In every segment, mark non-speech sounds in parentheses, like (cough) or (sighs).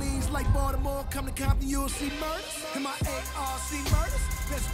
Orleans, like Baltimore, come to Compton, you'll see murder. In my ARC murders, let's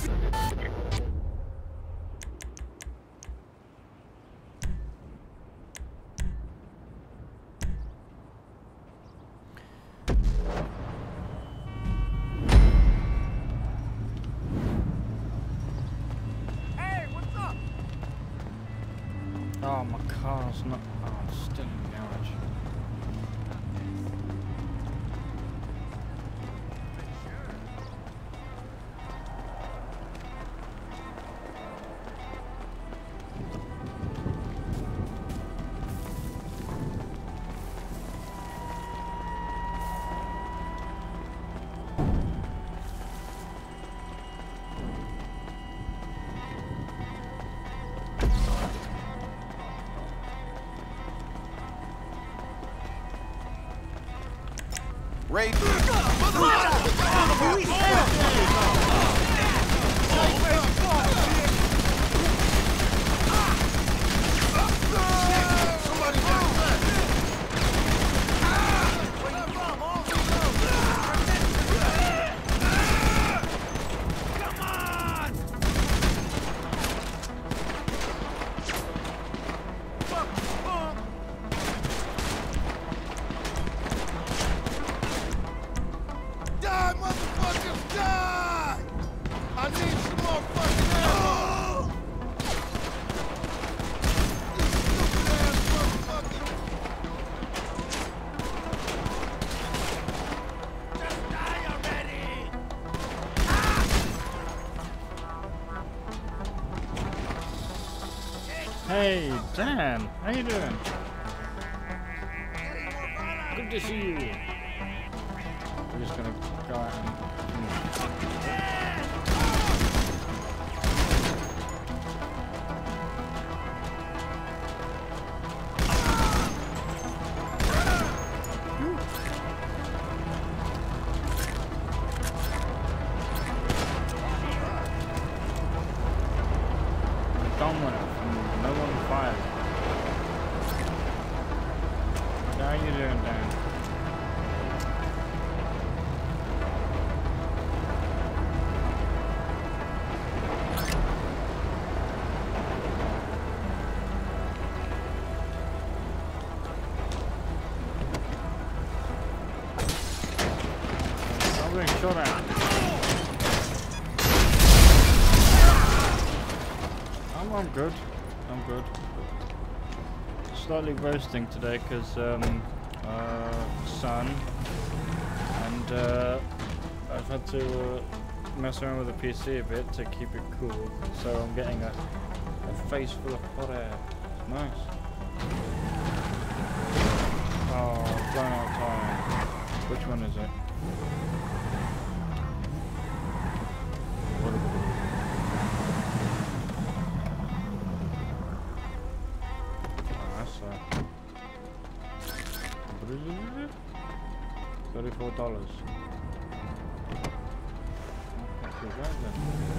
Dan, how you doing? Slightly roasting today because um, uh, sun, and uh, I've had to uh, mess around with the PC a bit to keep it cool. So I'm getting a, a face full of hot air. Nice. Oh, blown out tire. Which one is it? Thirty-four dollars. Not too bad then.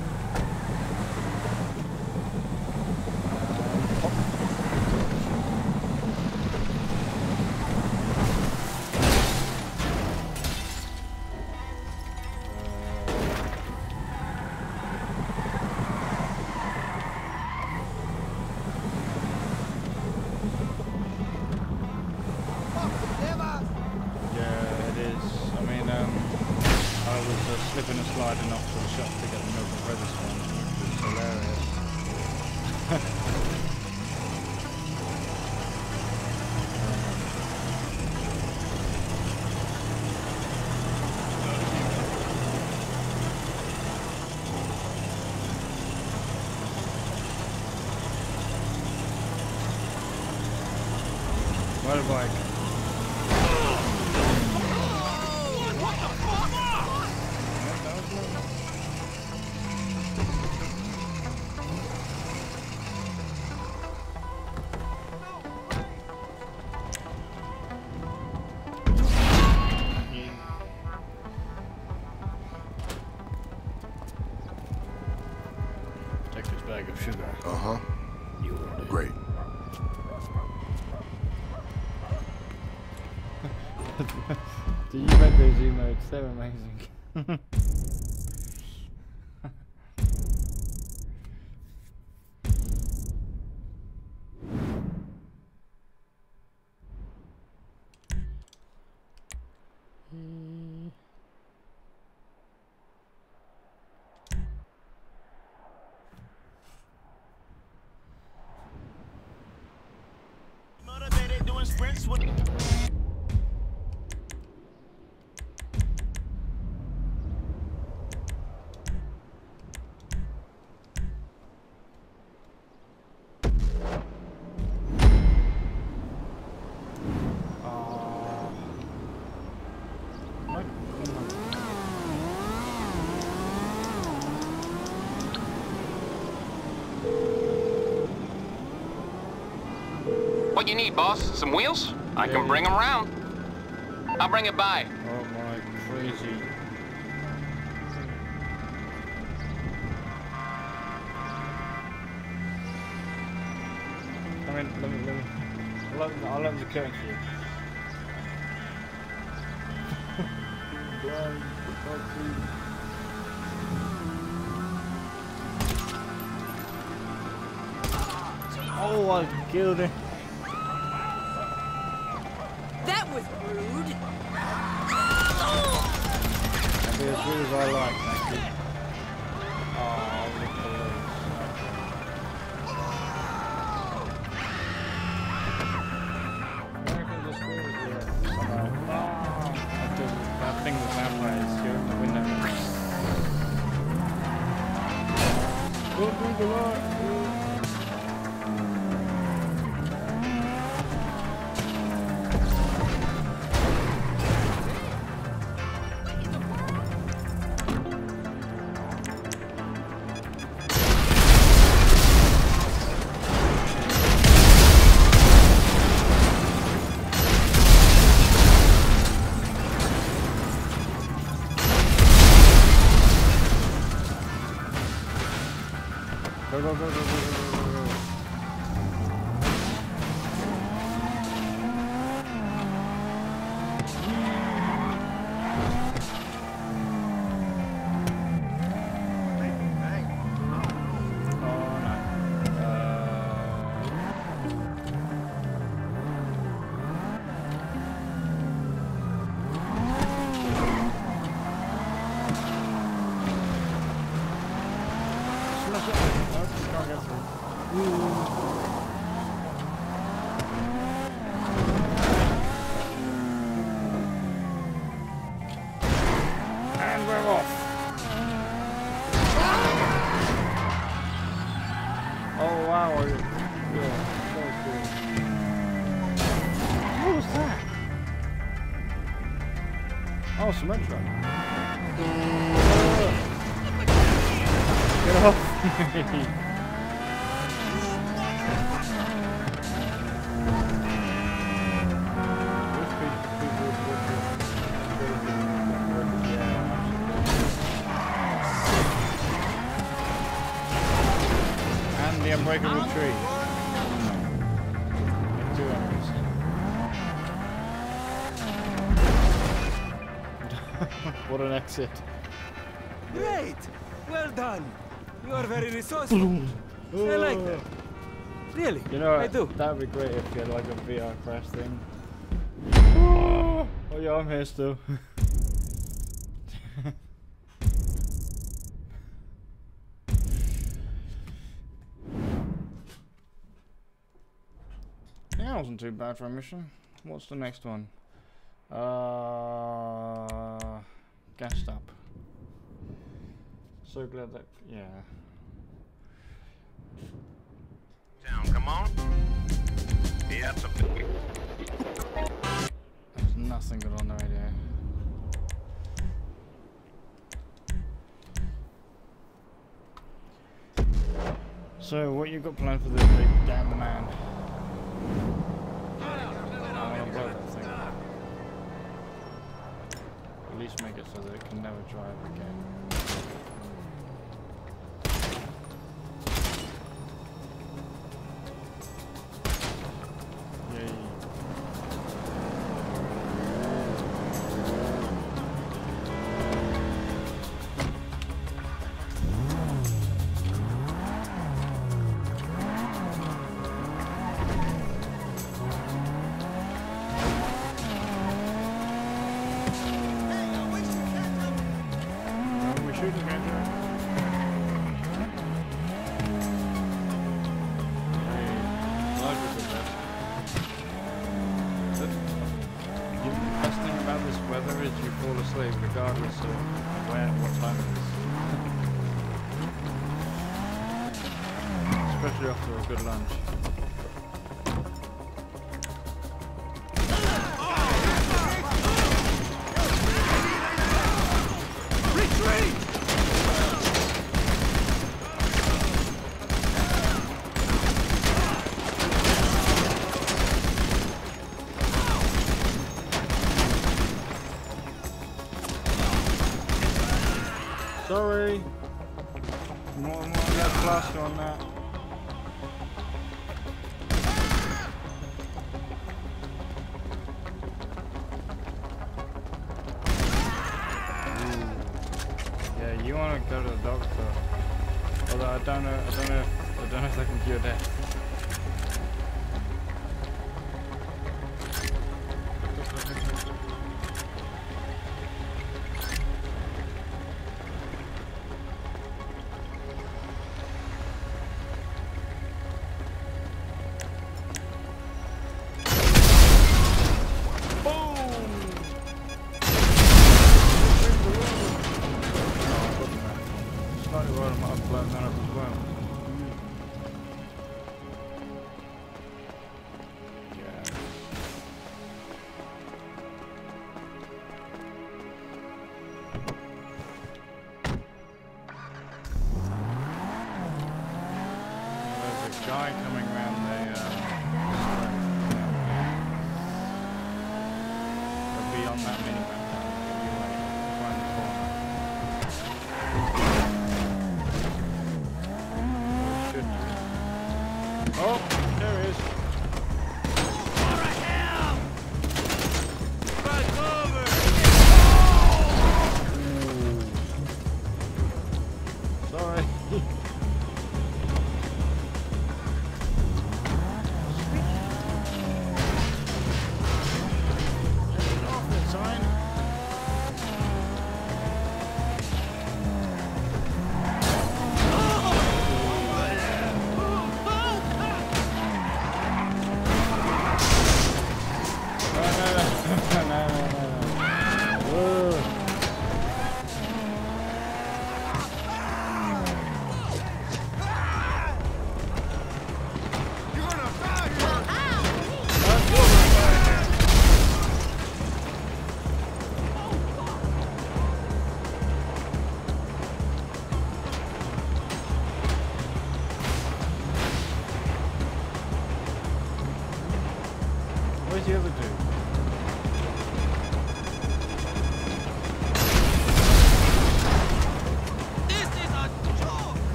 What you need, boss? Some wheels? I can bring them around. I'll bring it by. Go do the Lord. What an. Great! Well done. You are very resourceful. I like that. Really? You know, I do. That would be great if you had like a VR crash thing. Oh, (gasps) oh yeah, I'm here still. yeah, (laughs) that wasn't too bad for a mission. What's the next one? Uh, gassed up. So glad that, yeah. Down, come on. Yeah, a There's nothing good on the radio. So, what you got planned for this big damn man? Oh, I wanna blow that thing. At least make it so that it can never drive again. Yay. Sorry. More more get plaster on that. Ooh. Yeah, you want to go to the doctor. Although I don't know, I don't know, if, I don't know if they can cure death.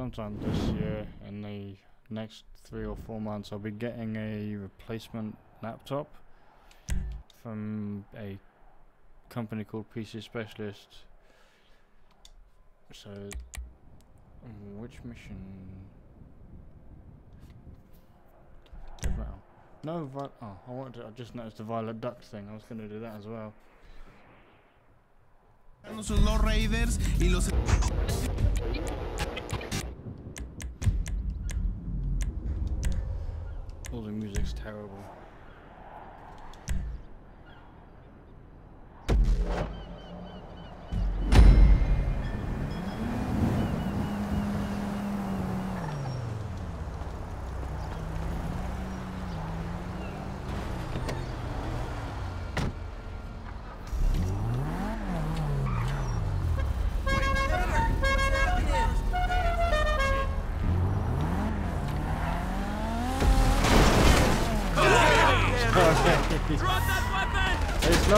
Sometime this year, in the next three or four months, I'll be getting a replacement laptop from a company called PC Specialist. So, which mission? No, vi- oh, I wanted to, I just noticed the violet duck thing. I was going to do that as well. Los Raiders y los All the music's terrible.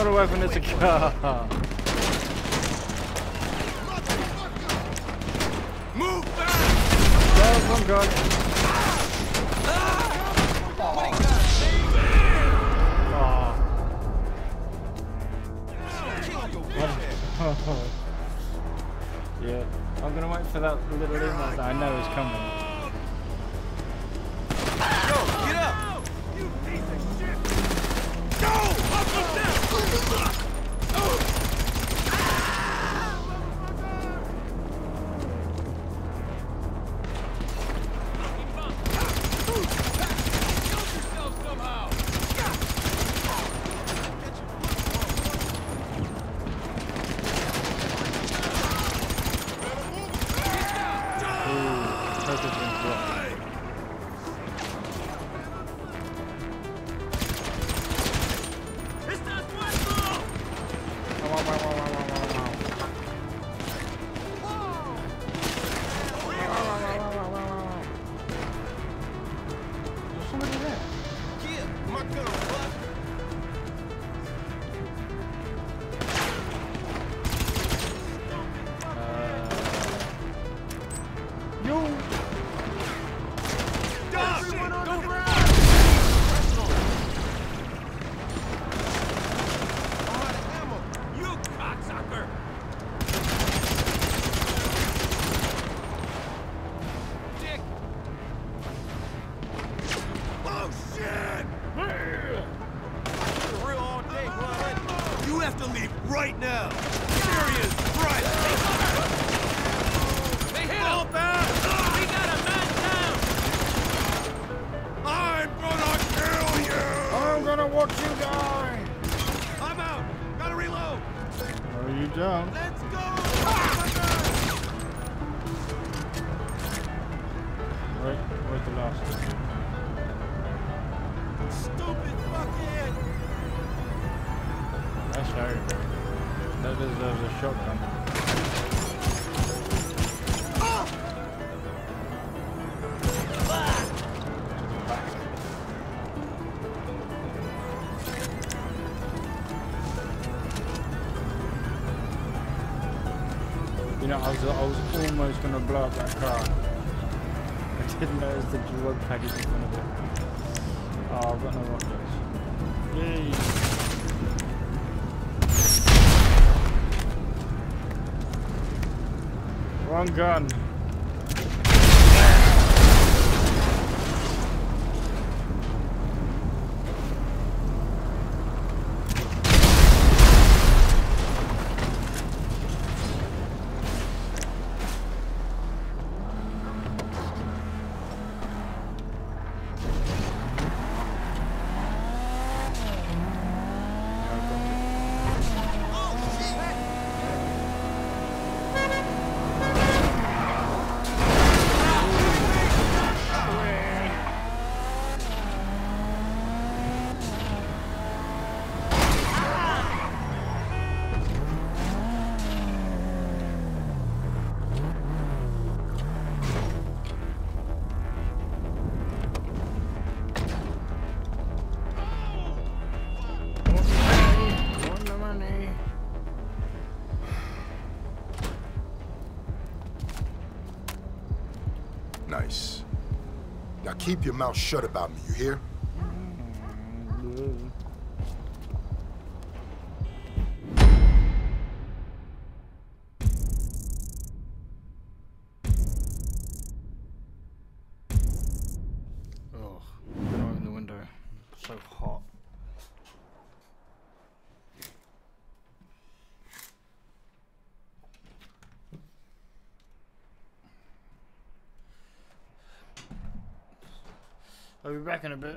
another weapon is a (laughs) car. Move back! Oh, I'm gone. Yeah, I'm gonna wait for that little email that I know is coming. gonna blow up that car. (laughs) I didn't notice the drug package in front of it. Oh, I've got no rockets. Yay! Wrong gun. keep your mouth shut about me. talking about.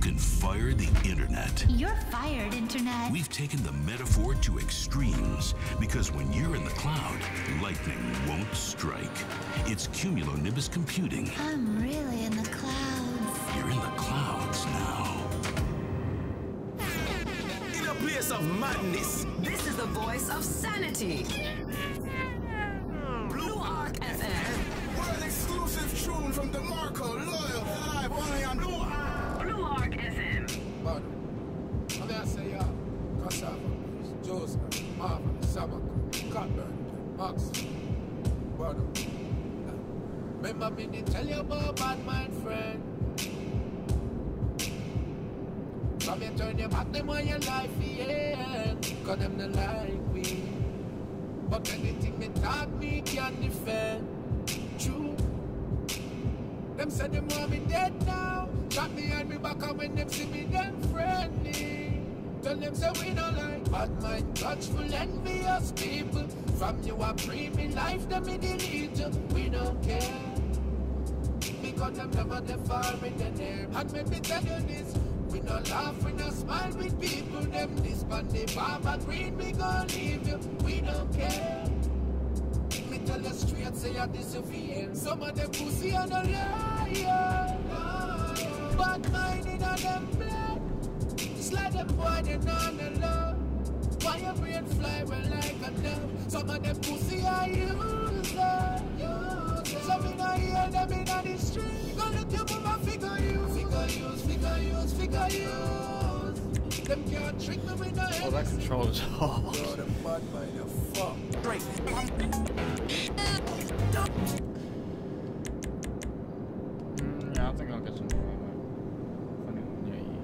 Can fire the internet. You're fired, Internet. We've taken the metaphor to extremes because when you're in the cloud, lightning won't strike. It's cumulonimbus computing. I'm really in the clouds. You're in the clouds now. In a place of madness. This is the voice of sanity. You. We don't care. Them the in the me tell you this. We no laugh, we no smile with people. Them this the barber green, we leave you. We don't care. Me tell you say you're disappearing. Some of them pussy. Bad mind in them them boy, they love. Why your brain fly well like a dove? Some of them pussy are useless. So me not hear them in the street. Figure figure figure figure. Them can't trick me with no Oh, that control is (laughs) hard. Mm, yeah, I think I'll get some more ammo. Funny one, yeah.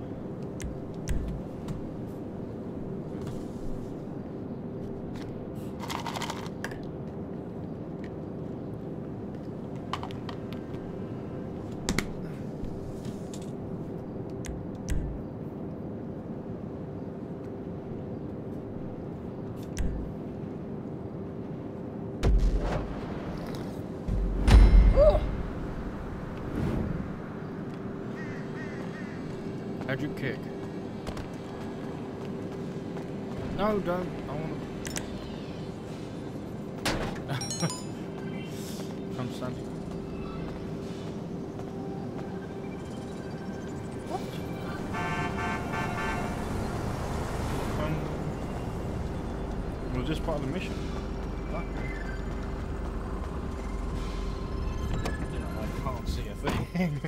How'd you kick? No, don't. I want to. (laughs) Come, son. What? Um. Was this part of the mission? I can't see a thing.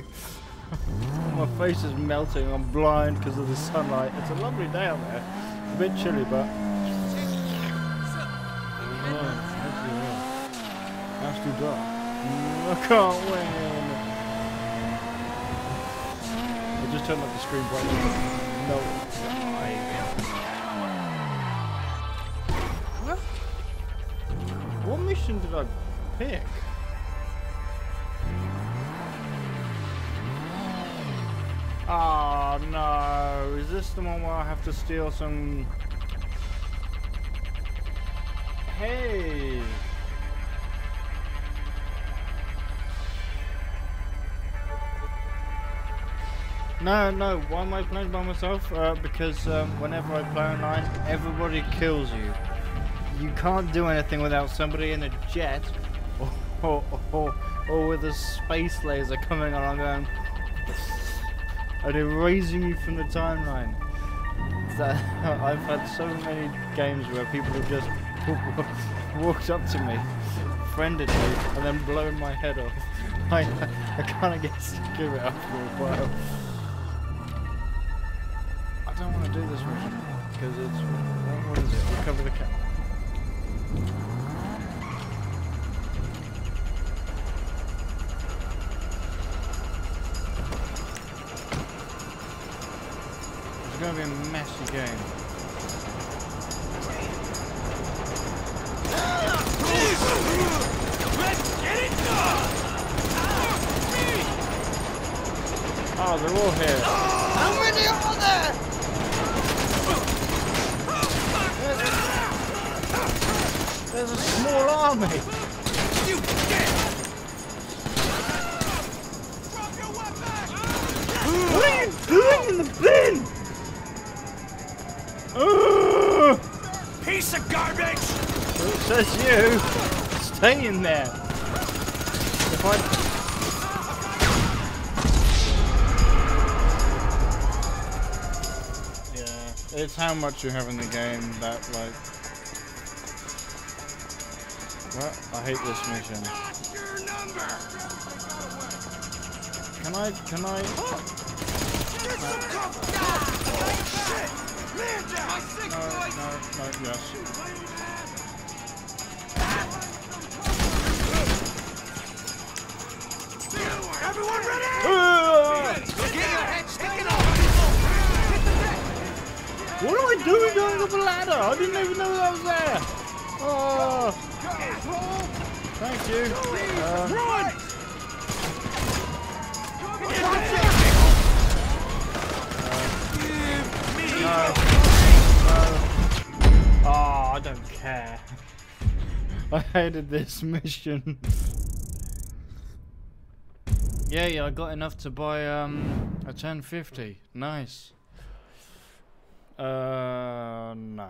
(laughs) My face is melting. I'm blind because of the sunlight. It's a lovely day out there. Bit chilly, but. Oh, That's too dark. Mm, I can't win. I just turned up the screen brightness. No. What? What mission did I pick? The one where I have to steal some... Hey! No, no, why am I playing by myself? Uh, because um, whenever I play online, everybody kills you. You can't do anything without somebody in a jet or, or, or, or with a space laser coming along and erasing you from the timeline. That (laughs) I've had so many games where people have just (laughs) walked up to me, friended me, and then blown my head off. (laughs) I, I kind of get sick of it after a while. I don't want to do this mission because it's what, is it? Recover the. Be a messy game. Oh, they're all here. How much you have in the game that like. What? I hate this mission. Can I? Can I? No, no, no, yes. Everyone ready? I doing going up a ladder? I didn't even know that was there. Oh, thank you. Uh, no, no. Oh, I don't care. (laughs) I hated this mission. Yay, I got enough to buy um a 1050. Nice. Uh, no.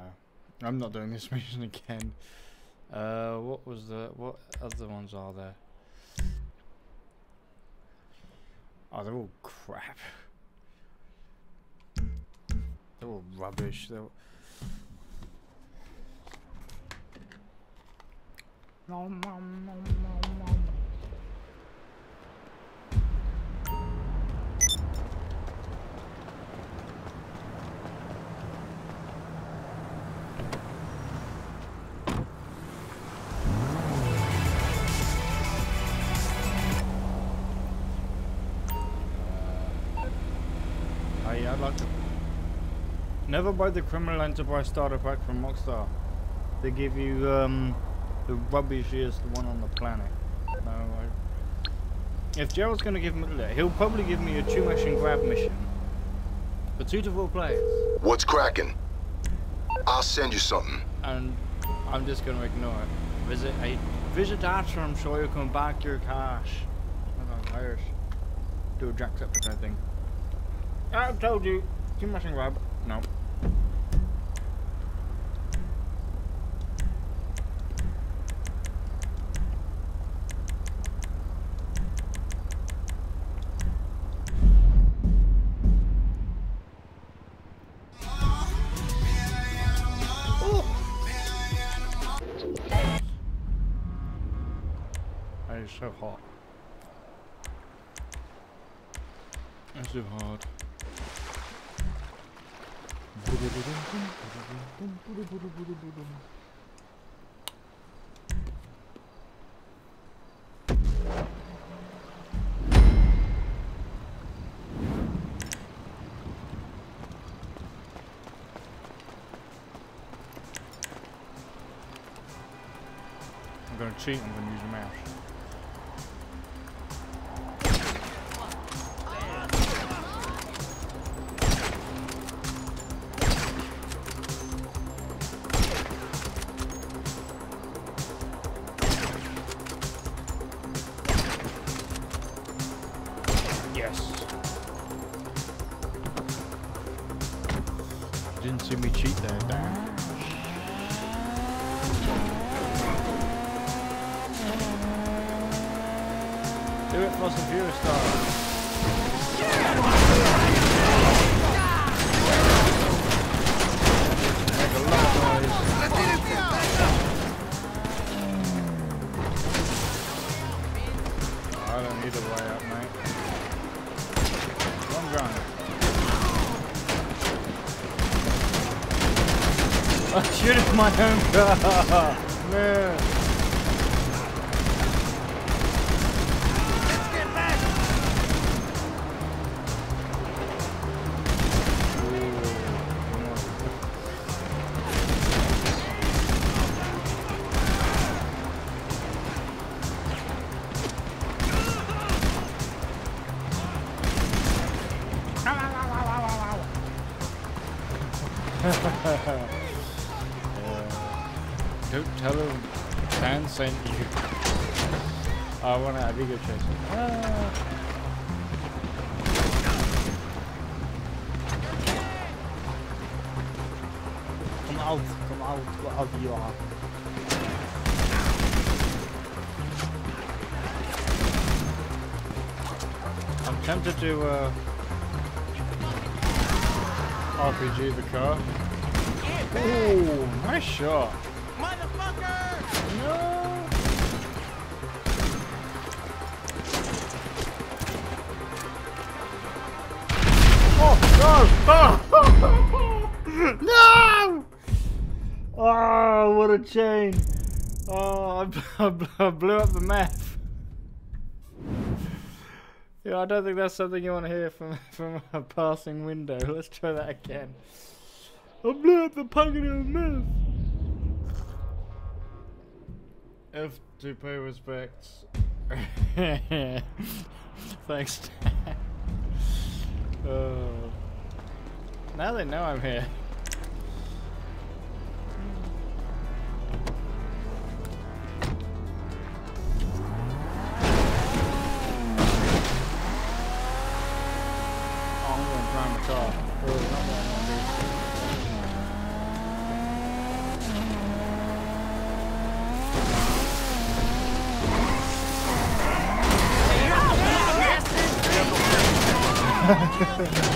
I'm not doing this (laughs) mission again. Uh, what was the, what other ones are there? Oh, they're all crap. They're all rubbish. They're. Nom, nom, nom, nom, nom. Never buy the Criminal Enterprise starter pack from Rockstar. They give you um, the rubbishiest one on the planet. No, I... If Gerald's gonna give me, he'll probably give me a two mission grab mission for two to four players, What's cracking? I'll send you something. and I'm just gonna ignore it. Visit a visit after I'm sure you'll come back your cash. I don't know, Irish. Do a Jacksepticeye thing. I've told you, two mission grab. No. So hot. That's so hard. I'm gonna cheat, I'm gonna use a mouse. Shoot (laughs) tempted to uh, RPG the car. Ooh, nice shot. Motherfucker! No. Oh (laughs) no! (laughs) no! Oh, what a chain! Oh, (laughs) I bl- I don't think that's something you want to hear from (laughs) from a passing window. (laughs) Let's try that again. I blew up the pocket of map. F to pay respects. (laughs) Thanks. Oh. Now they know I'm here. Oh, I'm gonna drive my car. Oh, not what I wanna do.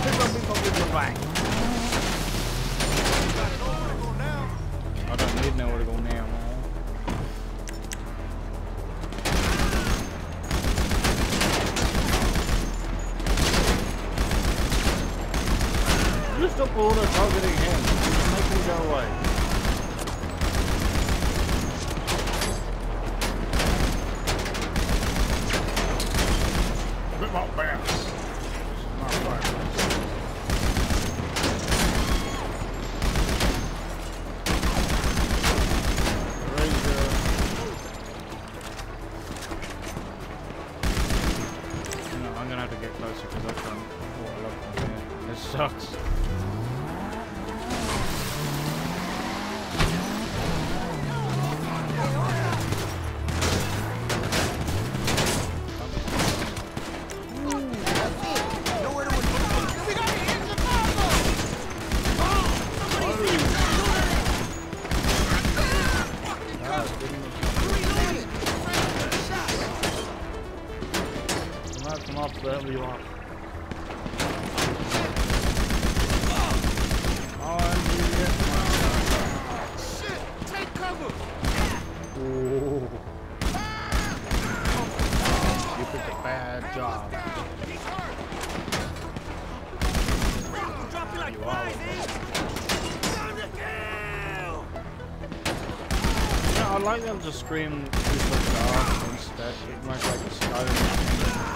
Like to scream Super Dark instead. It might like a Skyrim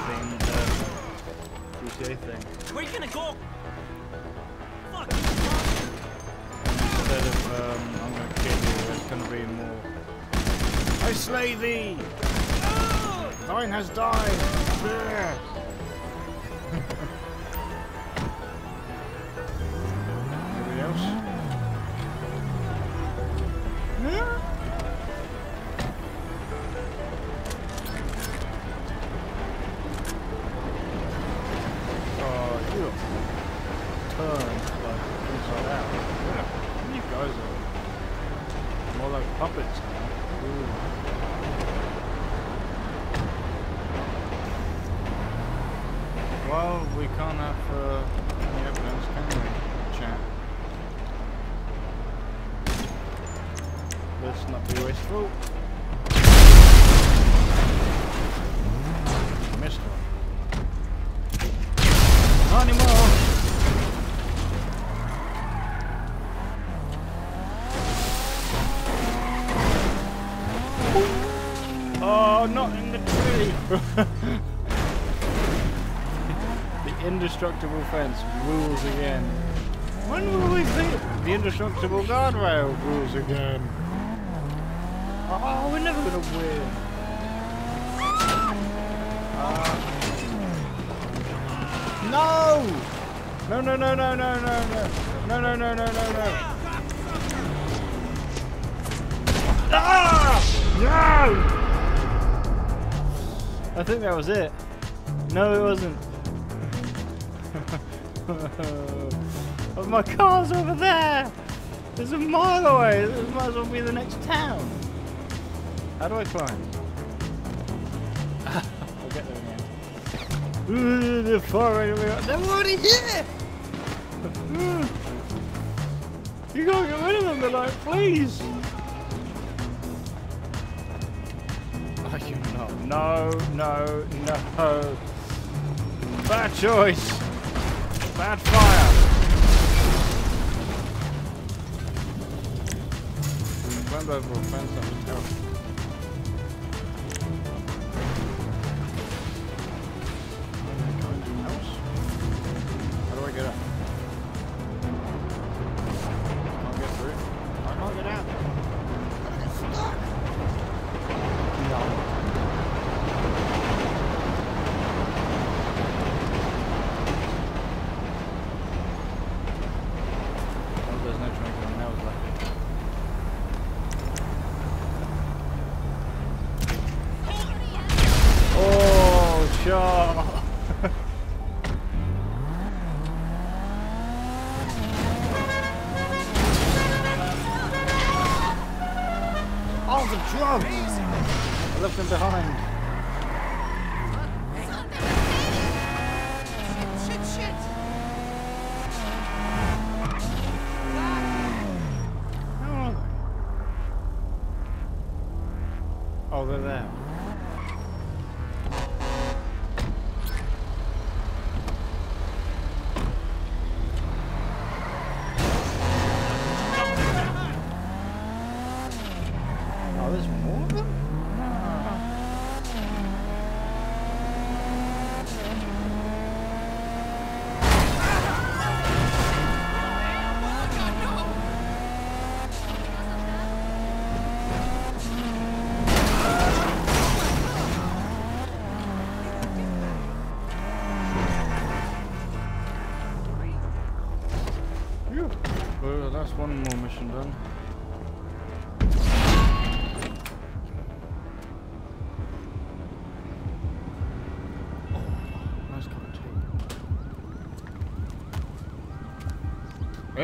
themed uh, GTA thing. Where you gonna go? Fuck! Instead of, um, I'm gonna kill you, it's gonna be more. I slay thee! Thine has died! (laughs) Anybody else? Fence rules again. When will we beat the indestructible guardrail rules again? Oh, we're never gonna win. Uh, no! No, no, no, no, no, no, no. No, no, no, no, no, no. Ah! No! I think that was it. No, it wasn't. But my car's over there! It's a mile away! This might as well be the next town. How do I climb? (laughs) I'll get there in the end. Uh, They're at me. They're already here! you gotta get rid of them, they're like, please! Oh, you no. No, no, no. Bad choice. Over a fence, that was terrible.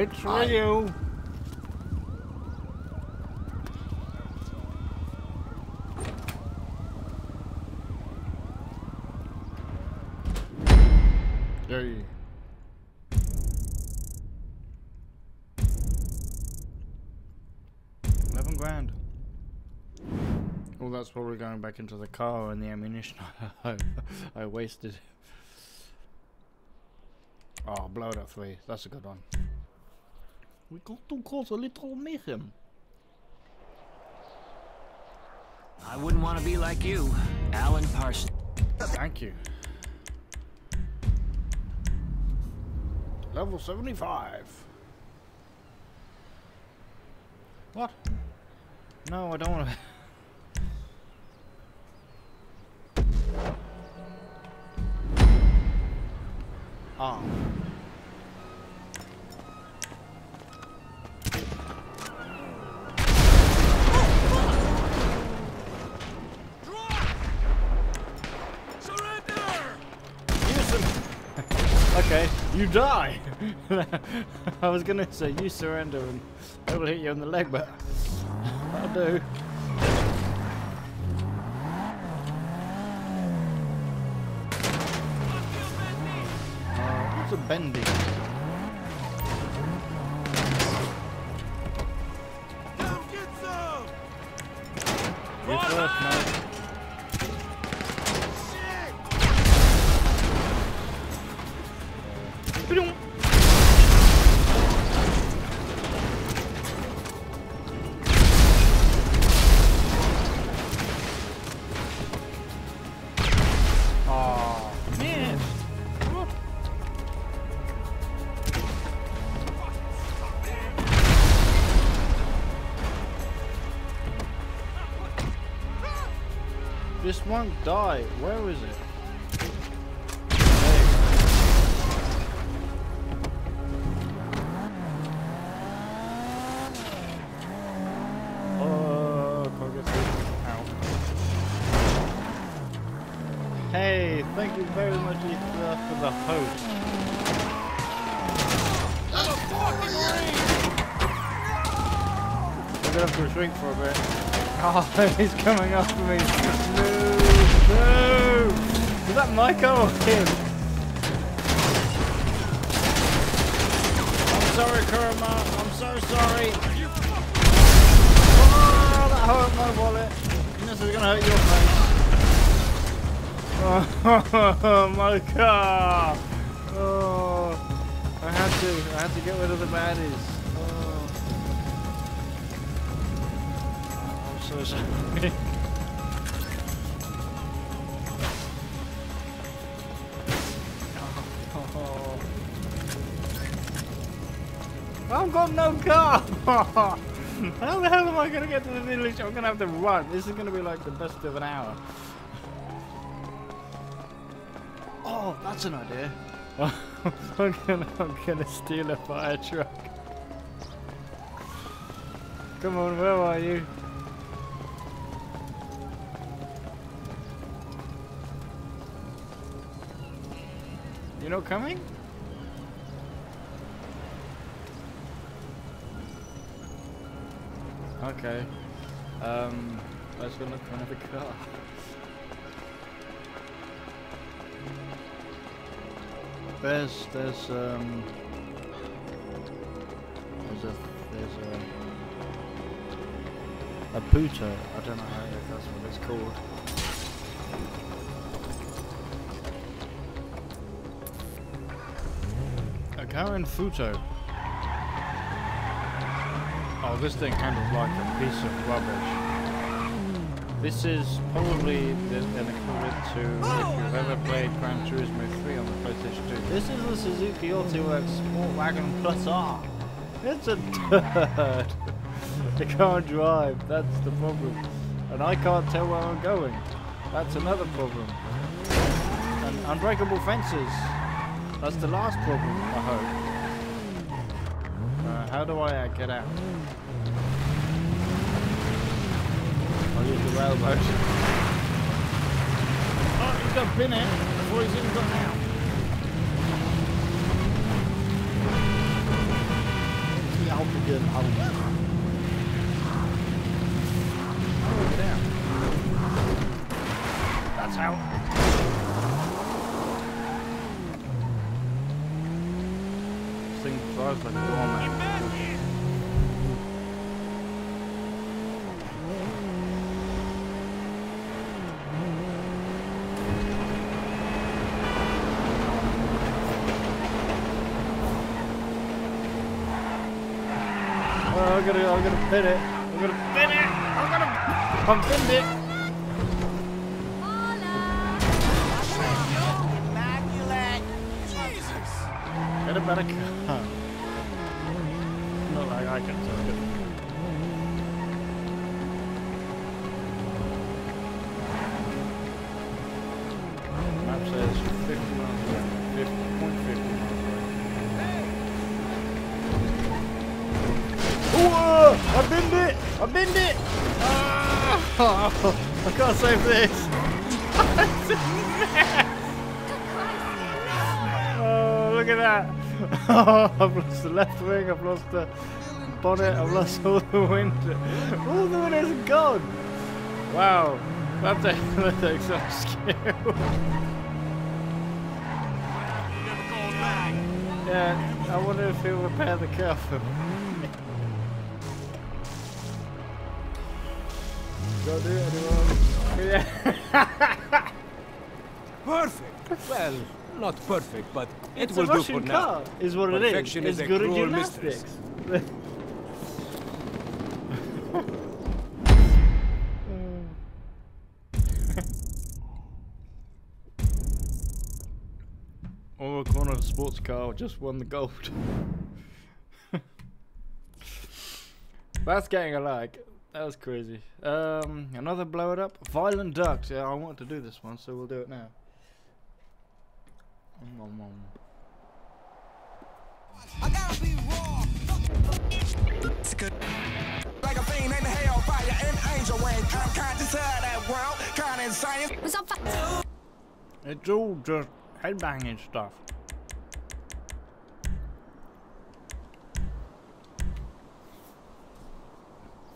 It's for you. Yay. Eleven grand. Oh, that's probably going back into the car and the ammunition (laughs) I, I wasted. Oh, blow it up three. That's a good one. We got to cause a little mayhem. I wouldn't want to be like you, Alan Parsons. Thank you. Level 75. What? No, I don't want to. (laughs) Ah. You die. (laughs) I was gonna say you surrender and I will hit you on the leg, but I'll do. Uh, what's a bendy? Come get some! You first, mate. Die. Where is it? Oh, can't get through. Ow. Hey, thank you very much Ether, for the host. That's a fucking ring! We're gonna have to shrink for a bit. (laughs) Oh, (laughs) he's coming after me. Michael or him? I'm sorry, Kurama. I'm so sorry. Oh, that hurt my wallet. This is gonna hurt your face. Oh, (laughs) my car. Oh, I had to. I had to get rid of the baddies. Oh, I'm so sorry. (laughs) (laughs) How the hell am I gonna get to the village? I'm gonna have to run. This is gonna be like the best of an hour. (laughs) Oh, that's an idea. (laughs) I'm gonna, I'm gonna steal a fire truck. Come on, where are you? You're not coming? Okay. Um, let's go look for another car. There's, there's, um, there's a, there's a, a Puto. I don't know how if that's what it's called. A Karin Futo. Oh, this thing handles like a piece of rubbish. This is probably the, an equivalent to if you've ever played Gran Turismo 3 on the PlayStation 2. This is the Suzuki AutoWorks Sport Wagon Plus R. It's a (laughs) turd. I can't drive, that's the problem. And I can't tell where I'm going. That's another problem. And unbreakable fences. That's the last problem, I hope. Uh, how do I uh, get out? I'll use the railboat. Oh, he's got bin in before he's even got out. Oh, get out. That's out. Like a doormat. Oh, I'm gonna, I'm gonna pin it. I'm gonna pin it. I'm gonna, I'm pinned it. Ah! I can't save this! oh, look at that! (laughs) Oh, I've lost the left wing, I've lost the bonnet, I've lost all the wind. All the windows are gone! Wow, that takes, (laughs) that takes some skill. yeah, I wonder if he'll repair the car for me. Not perfect, but it It's will a do Russian for now. car, is what it is. Perfection It's is a good at cruel gymnastics. mistress. Oh, a corner sports car just won the gold. (laughs) That's getting a like. That was crazy. Um, another blow it up. Violent ducks. Yeah, I want to do this one, so we'll do it now. Mm, mm, mm. Like a fiend in hellfire, an angel when I'm conscious of that world, kind of It's all just headbanging stuff.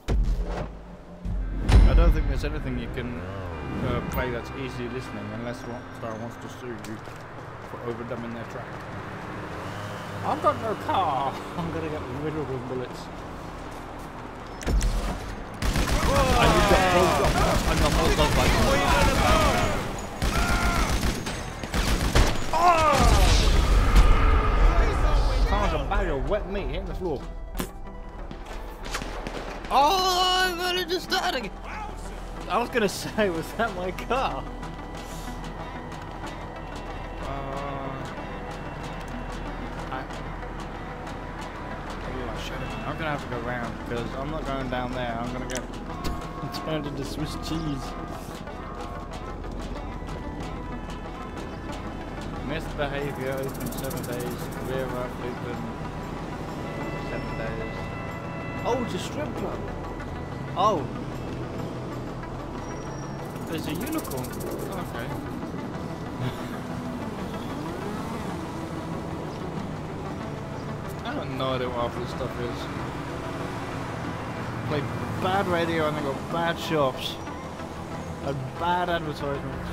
I don't think there's anything you can uh, play that's easy listening unless Rockstar wants to sue you for overdubbing their track. I've got no car. (laughs) I'm gonna get rid of those bullets. And you got close up and I'm all done by Sounds oh! a bag of wet meat hitting the floor. Oh, I'm gonna just start again. I was gonna (laughs) say, was that my car? I'm gonna have to go round because I'm not going down there. I'm gonna get turned into Swiss cheese. Misbehavior open seven days. Rear up open seven days. Oh, it's a strip club. Oh. There's a unicorn. Okay. (laughs) I have no idea what half this stuff is. Play bad radio and they got bad shops. And bad advertisements.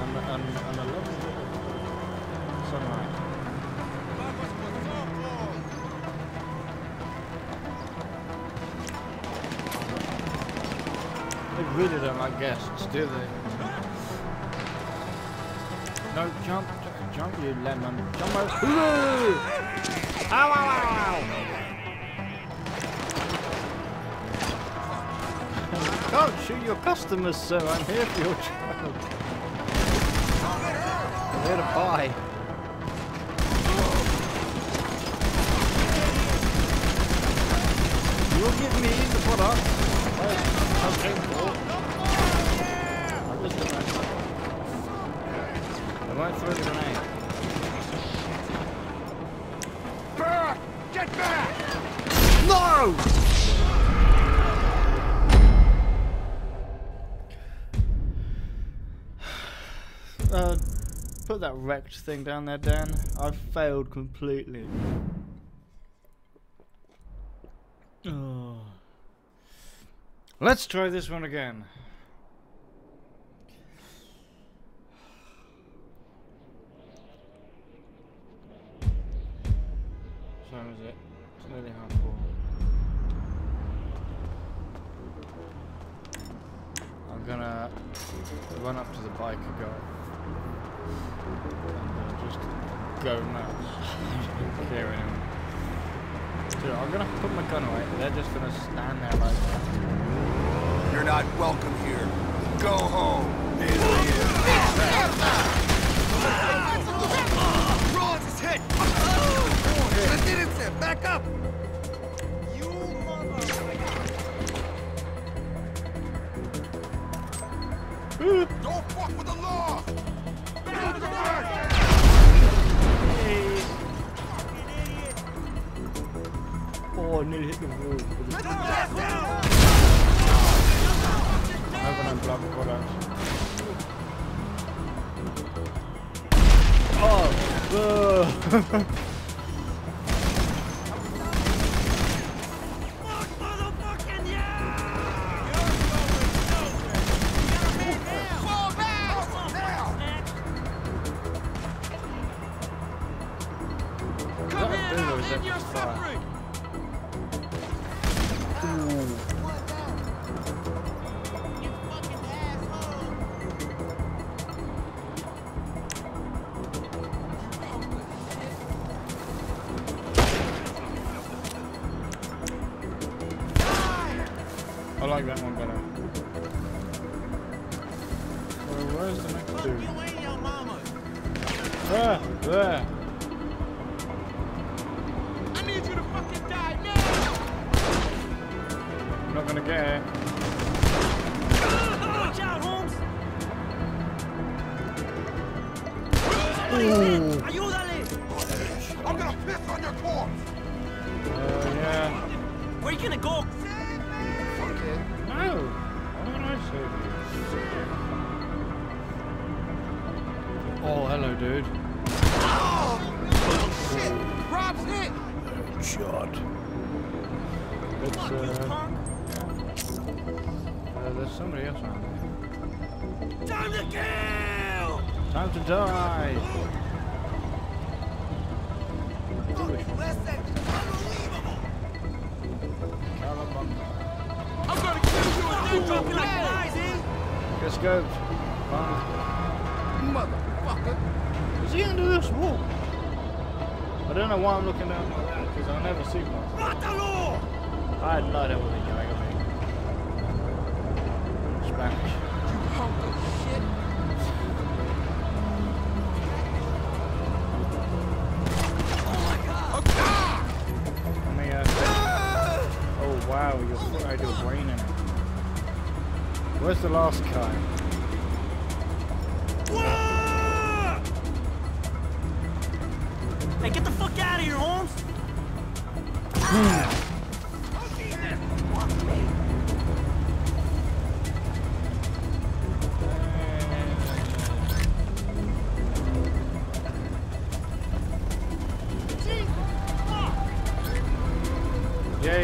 And, and, and a lovely bit of sunlight. They really don't like guests, do they? No, jump, j- jump, you lemon. Jump (laughs) Ow, ow, ow, ow! Don't shoot your customers, sir. I'm here for your child. I'm here to buy. You'll give me the product. I'm. I just know. I won't throw the grenade. Back! Get back! No! That wrecked thing down there, Dan. I've failed completely. Oh. (sighs) Let's try this one again. So is it? It's nearly half four. I'm gonna run up to the bike and go just go nuts. (laughs) Clearing him. Dude, I'm gonna put my gun away. They're just gonna stand there like that. You're not welcome here. Go home. Rollins is hit! Let's Back up! Don't fuck with the law! Oh, I nearly hit the wall. Oh!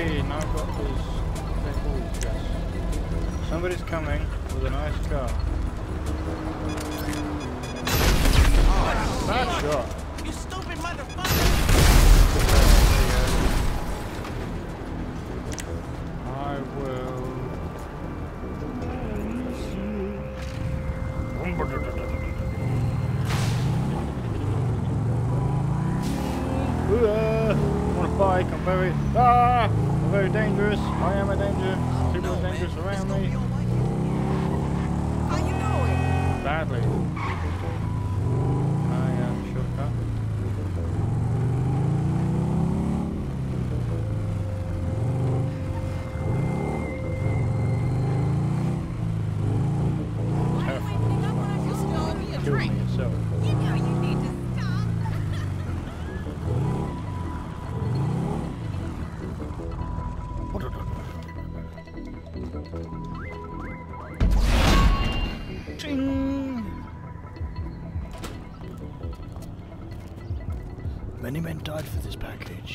Now I've got. Yes. Somebody's coming with a nice car. Bad shot.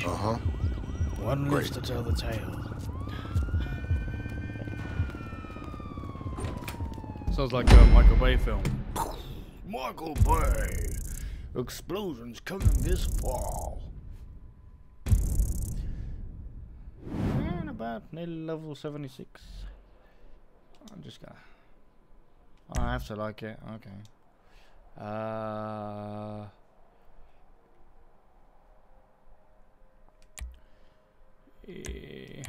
Uh huh. One lives to tell the tale. Sounds like a Michael Bay film. Michael Bay! Explosions coming this fall. And about nearly level 76. I'm just gonna. I have to like it, okay. Uh. Eh.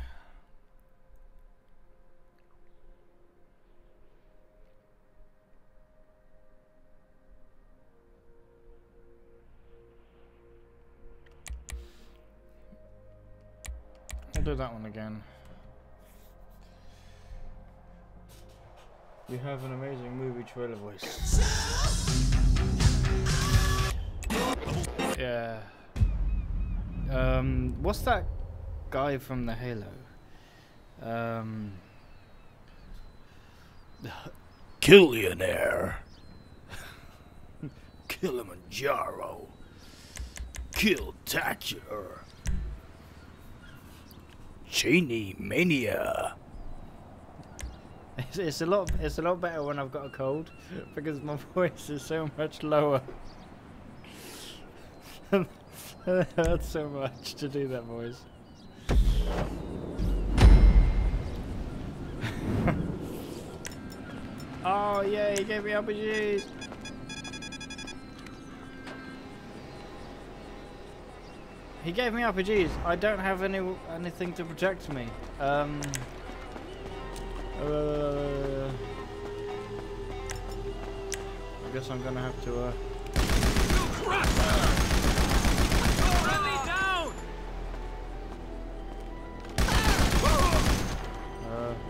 I'll do that one again. You have an amazing movie trailer voice. Yeah. Um, what's that guy from the Halo? Um, Killionaire. (laughs) Killimanjaro. Killtacular. Cheney Mania. It's, it's a lot. It's a lot better when I've got a cold (laughs) because my voice is so much lower. (laughs) it hurts so much to do that voice. (laughs) oh yeah, he gave me RPGs. He gave me RPGs. I don't have any anything to protect me. Um. Uh, I guess I'm gonna have to. Uh,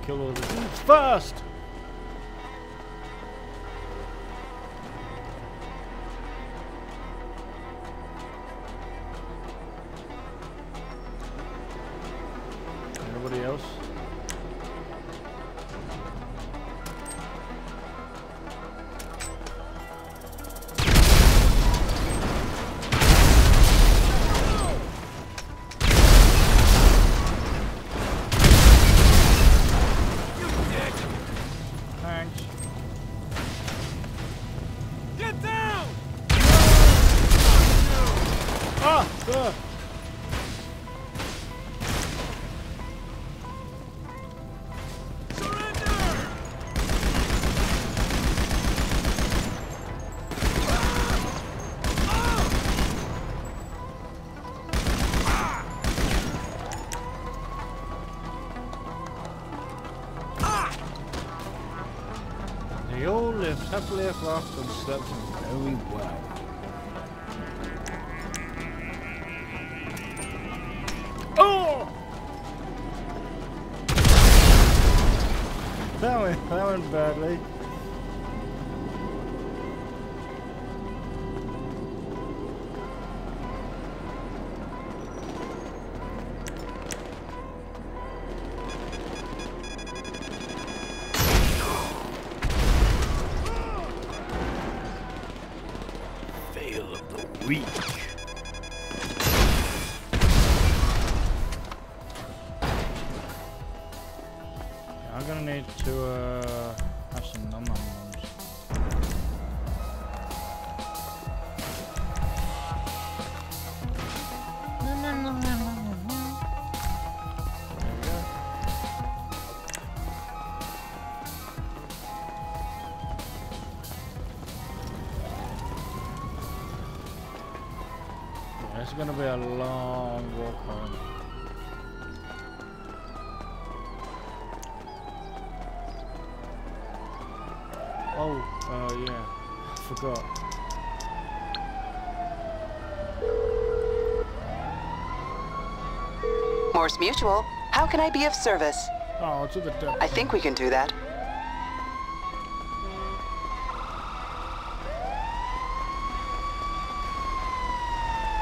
kill all the dudes first. Ever after and slept very well. Oh! That went, that went badly. Mutual, how can I be of service? Oh, to the depth. I think we can do that.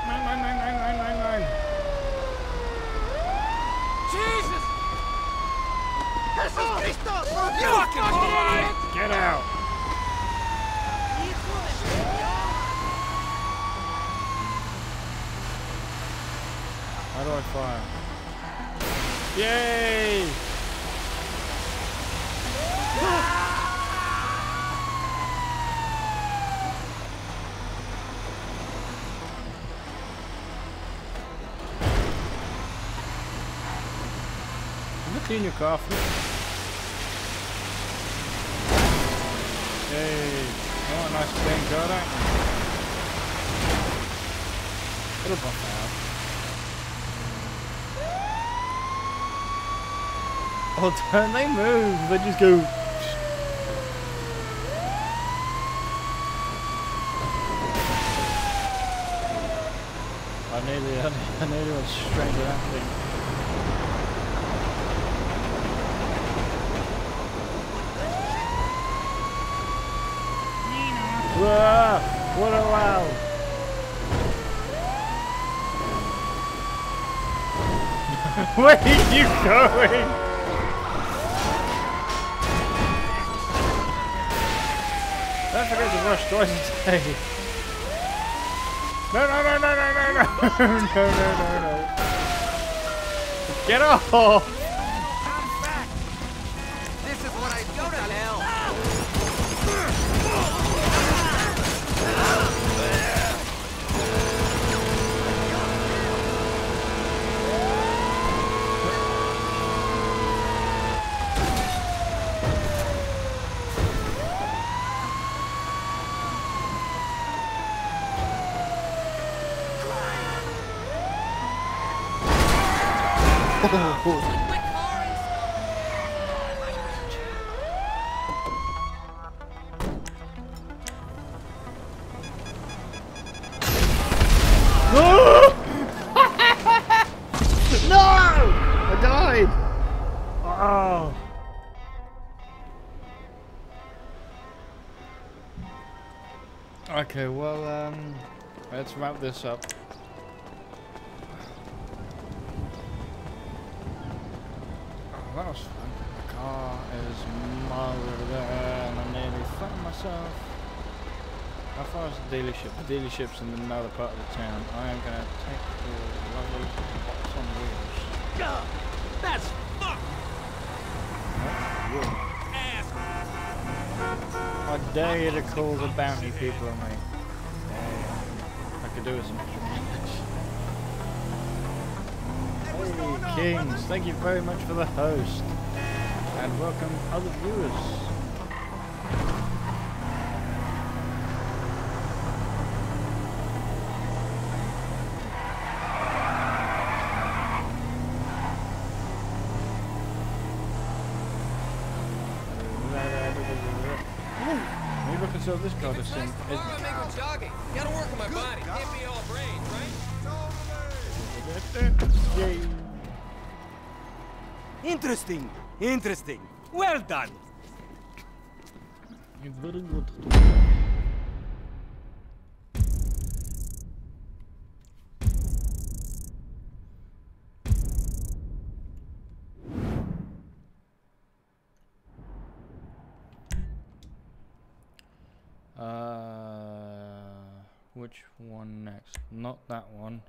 Nine, nine, nine, nine, nine, nine, nine. Jesus! Jesus Cristo! Get You fucking moron! Get out! How do I fire? Yay! In. Hey, you nice car, don't you? It'll bump out. Oh, (laughs) don't they move? They just go. I nearly, I nearly went straight to that thing. Whoa! What a wow! Where are you going? Don't forget to brush twice a day. No, no, no, no, no, no, no, (laughs) no, no, no, no. Get off! Wrap this up. Oh, that was fun. The car is miles there, and I nearly found myself. How far is the dealership? The dealership's in another part of the town. I am gonna take the lovely box on wheels. God, that's fucked! I dare you to call the bounty people on me do Hey, Kings, thank you very much for the host. And welcome other viewers. Interesting. Interesting. Well done. Very good. Uh, which one next? Not that one.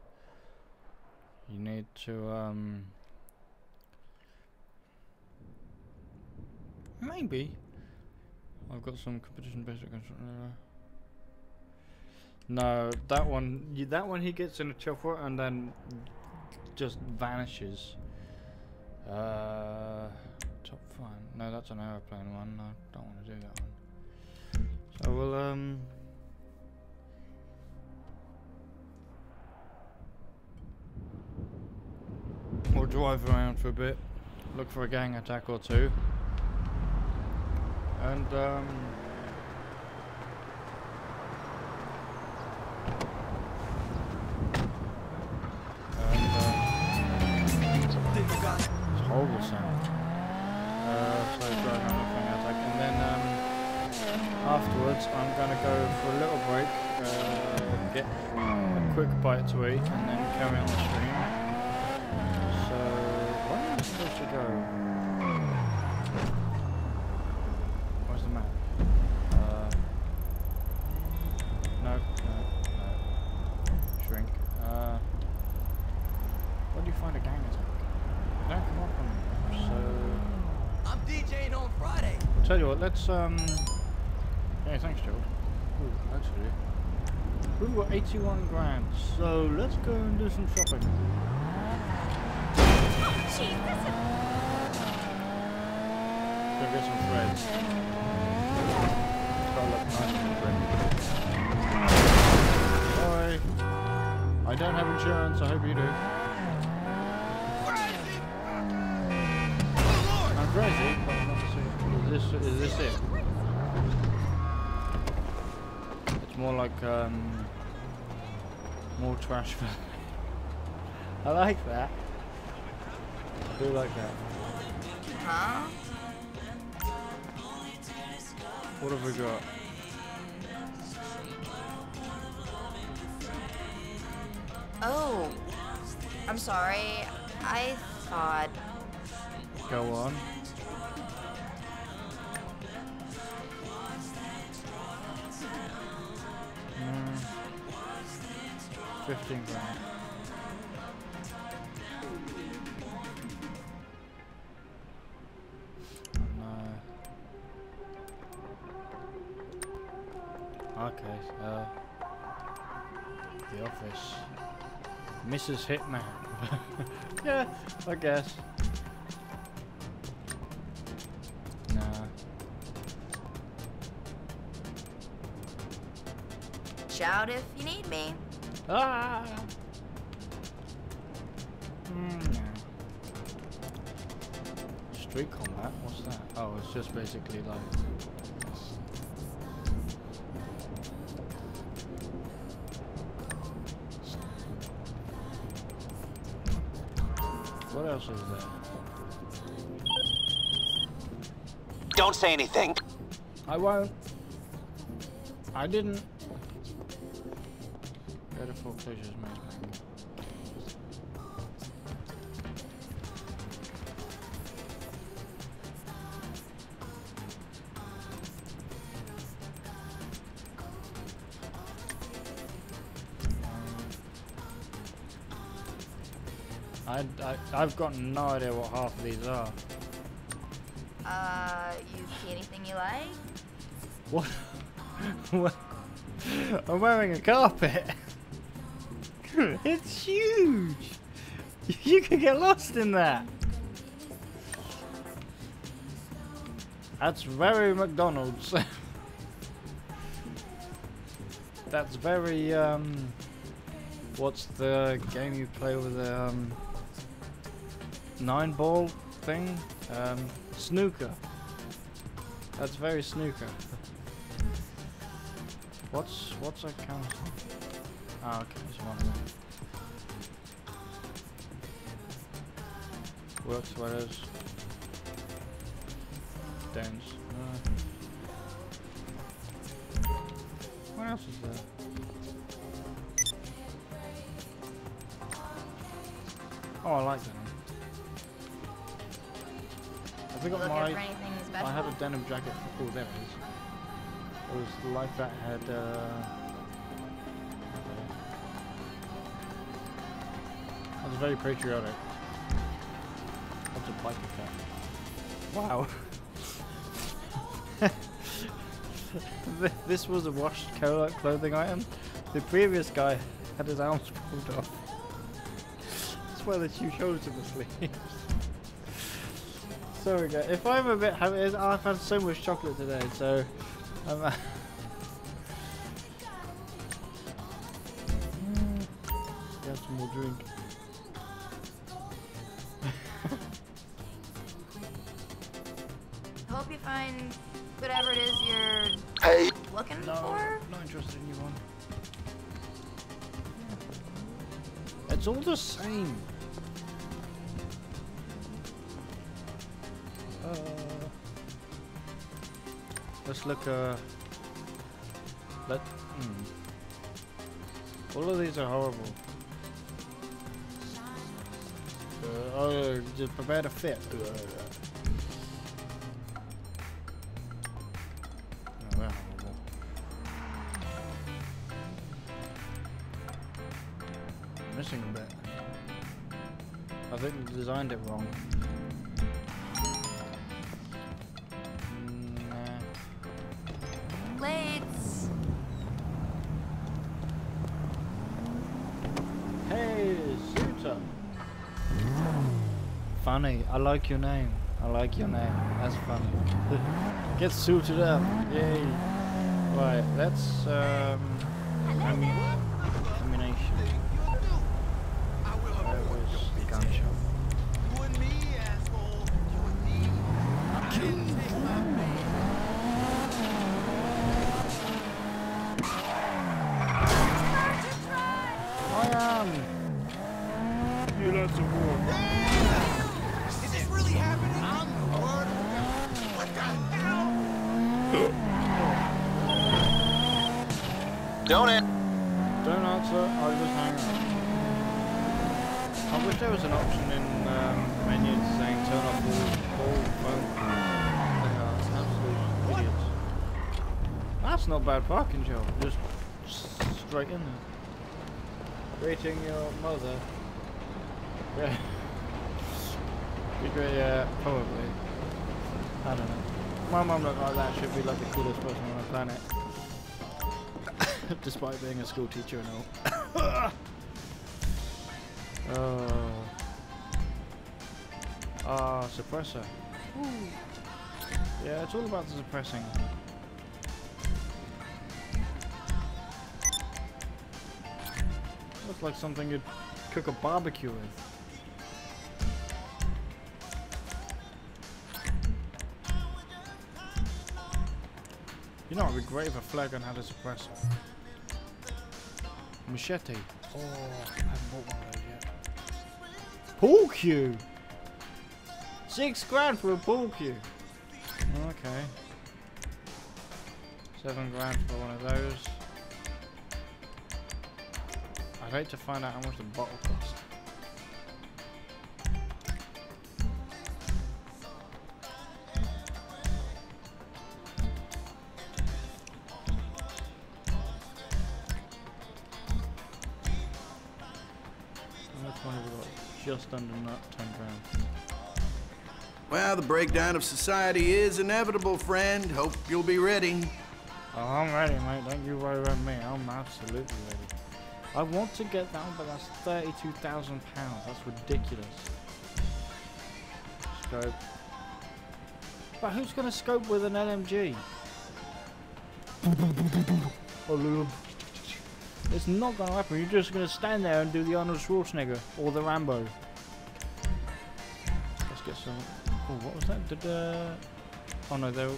You need to um. Maybe. I've got some competition basic no, that one. That one he gets in a chopper and then just vanishes. Uh, top five. No, that's an aeroplane one. I don't want to do that one. So we'll um. We'll drive around for a bit, look for a gang attack or two, and um. And, uh, it's horrible sound. Uh, so around looking at attack, and then um, afterwards I'm gonna go for a little break, uh, get a quick bite to eat, and then carry on the stream. So where am I supposed to go? Let's um. Yeah, thanks, Gerald. Ooh, actually, we've got 81 grand, so let's go and do some shopping. Go get some threads. Nice. Sorry, I don't have insurance. I hope you do. Is this it? It's more like um more trash for (laughs) I like that. I do like that. Huh? What have we got? Oh, I'm sorry. I thought. Go on. 15 grand. No. Okay, uh, the office. Mrs. Hitman. (laughs) yeah, I guess. Shout if you need me. Ah. Mm. Street combat? What's that? Oh, it's just basically like. What else is there? Don't say anything. I won't. I didn't. To foreclosures. I, I, I've got no idea what half of these are. Uh, you see anything you like? What? what? (laughs) I'm wearing a carpet. It's huge. you could get lost in that. That's very McDonald's. (laughs) That's very um. What's the game you play with the um? Nine ball thing? Um, snooker. That's very snooker. What's what's a counter? Ah, okay, it's one of them. Work sweaters. Dance. Uh, what else is there? Oh, I like that. I think Looking my for I had a denim jacket. There it is. It was like that had. Uh, I was very patriotic. That's a biker cap. Wow. (laughs) This was a washed clothing item. The previous guy had his arms pulled off. That's why the two shoulders in the sleeves. (laughs) Sorry guys, if I'm a bit I've had so much chocolate today, so I'm. Fit. Uh, oh. Missing a bit. I think designed it wrong. Like your name. I like your name. That's funny. (laughs) Get suited up. Yay. Right, that's um ammu- ammunition. Where was the gun shop? I am. You lots of war. Is this really happening? I'm the word. What the hell? Don't it? Don't answer, I'll just hang up. I wish there was an option in um, the menu saying turn off all, all phone calls. They are absolute idiots. That's not bad parking, Joe. Just s- straight in there. Greeting your mother. Yeah. Be great, yeah, probably. I don't know. My mum looked like that. Should be like the coolest person on the planet. Being a school teacher and all. Ah, (coughs) suppressor. Yeah, it's all about the suppressing. Looks like something you'd cook a barbecue with. You know, it'd be great if a flare gun had a suppressor. Machete. Oh, I haven't bought one of those yet. Pool cue. Six grand for a pool cue. Oh, okay. Seven grand for one of those. I'd hate to find out how much the bottle cost. Well, the breakdown of society is inevitable, friend. Hope you'll be ready. Oh, I'm ready, mate. Don't you worry about me. I'm absolutely ready. I want to get that but that's thirty-two thousand pounds. That's ridiculous. Scope. But who's gonna scope with an LMG? Oh, it's not gonna happen. You're just gonna stand there and do the Arnold Schwarzenegger or the Rambo. That? Did uh? Oh no, they. Were...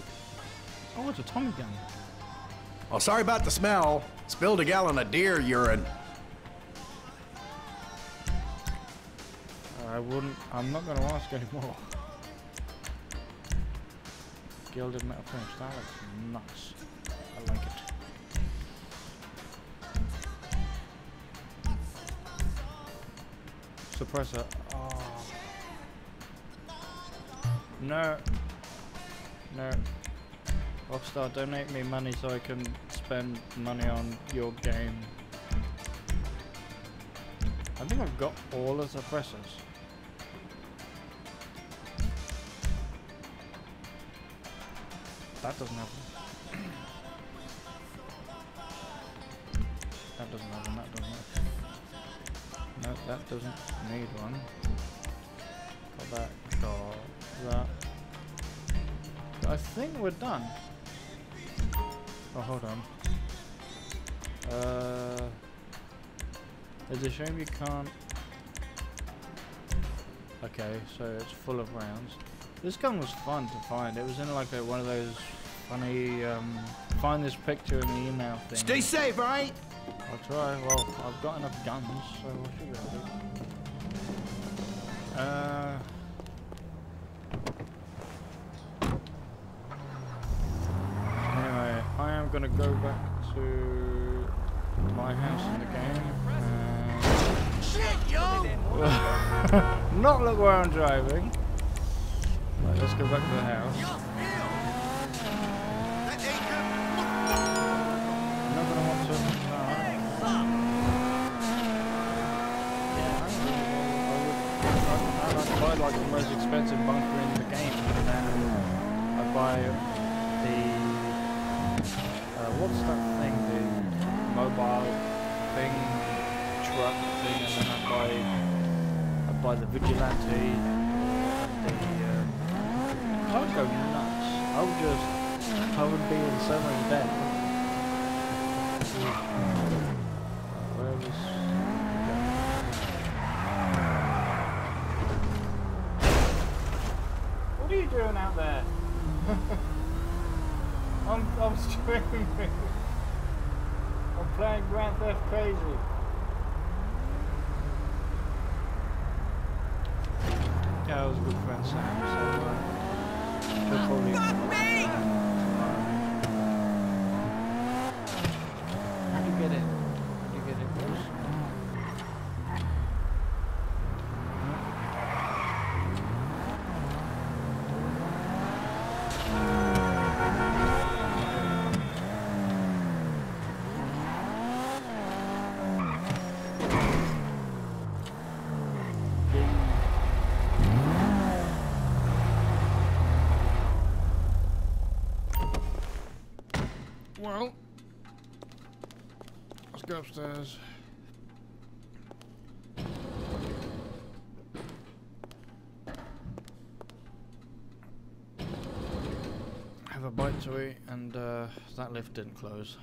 Oh, it's a Tommy gun. Oh, sorry about the smell. Spilled a gallon of deer urine. I wouldn't. I'm not gonna ask anymore. Gilded metal finish. That looks nuts. I like it. Suppressor. No. No. Rockstar, donate me money so I can spend money on your game. I think I've got all the suppressors. That doesn't happen. that doesn't happen, that doesn't happen. No, that doesn't need one. I think we're done. Oh, hold on. Uh, it's a shame you can't... Okay, so it's full of rounds. This gun was fun to find. It was in like a, one of those funny, um, find this picture in the email thing. Stay safe, right? I'll try. Well, I've got enough guns, so I should be able to. Uh... Anyway, I am gonna go back to my house in the game. Shit, (laughs) yo! Not look where I'm driving. Right, let's go back to the house. I buy like the most expensive bunker in the game, and I buy what's that thing? The mobile thing, truck thing, and then I buy I buy the vigilante and the. Uh, I would go nuts. I would just. I would be in so much debt. Where was? What are you doing out there? (laughs) Streaming. I'm playing Grand Theft Crazy. Yeah, I was a good friend Sam, so uh, he'll probably. How'd you get in? How'd you get in, Bruce? Well, let's go upstairs. Have a bite to eat, and uh, that lift didn't close.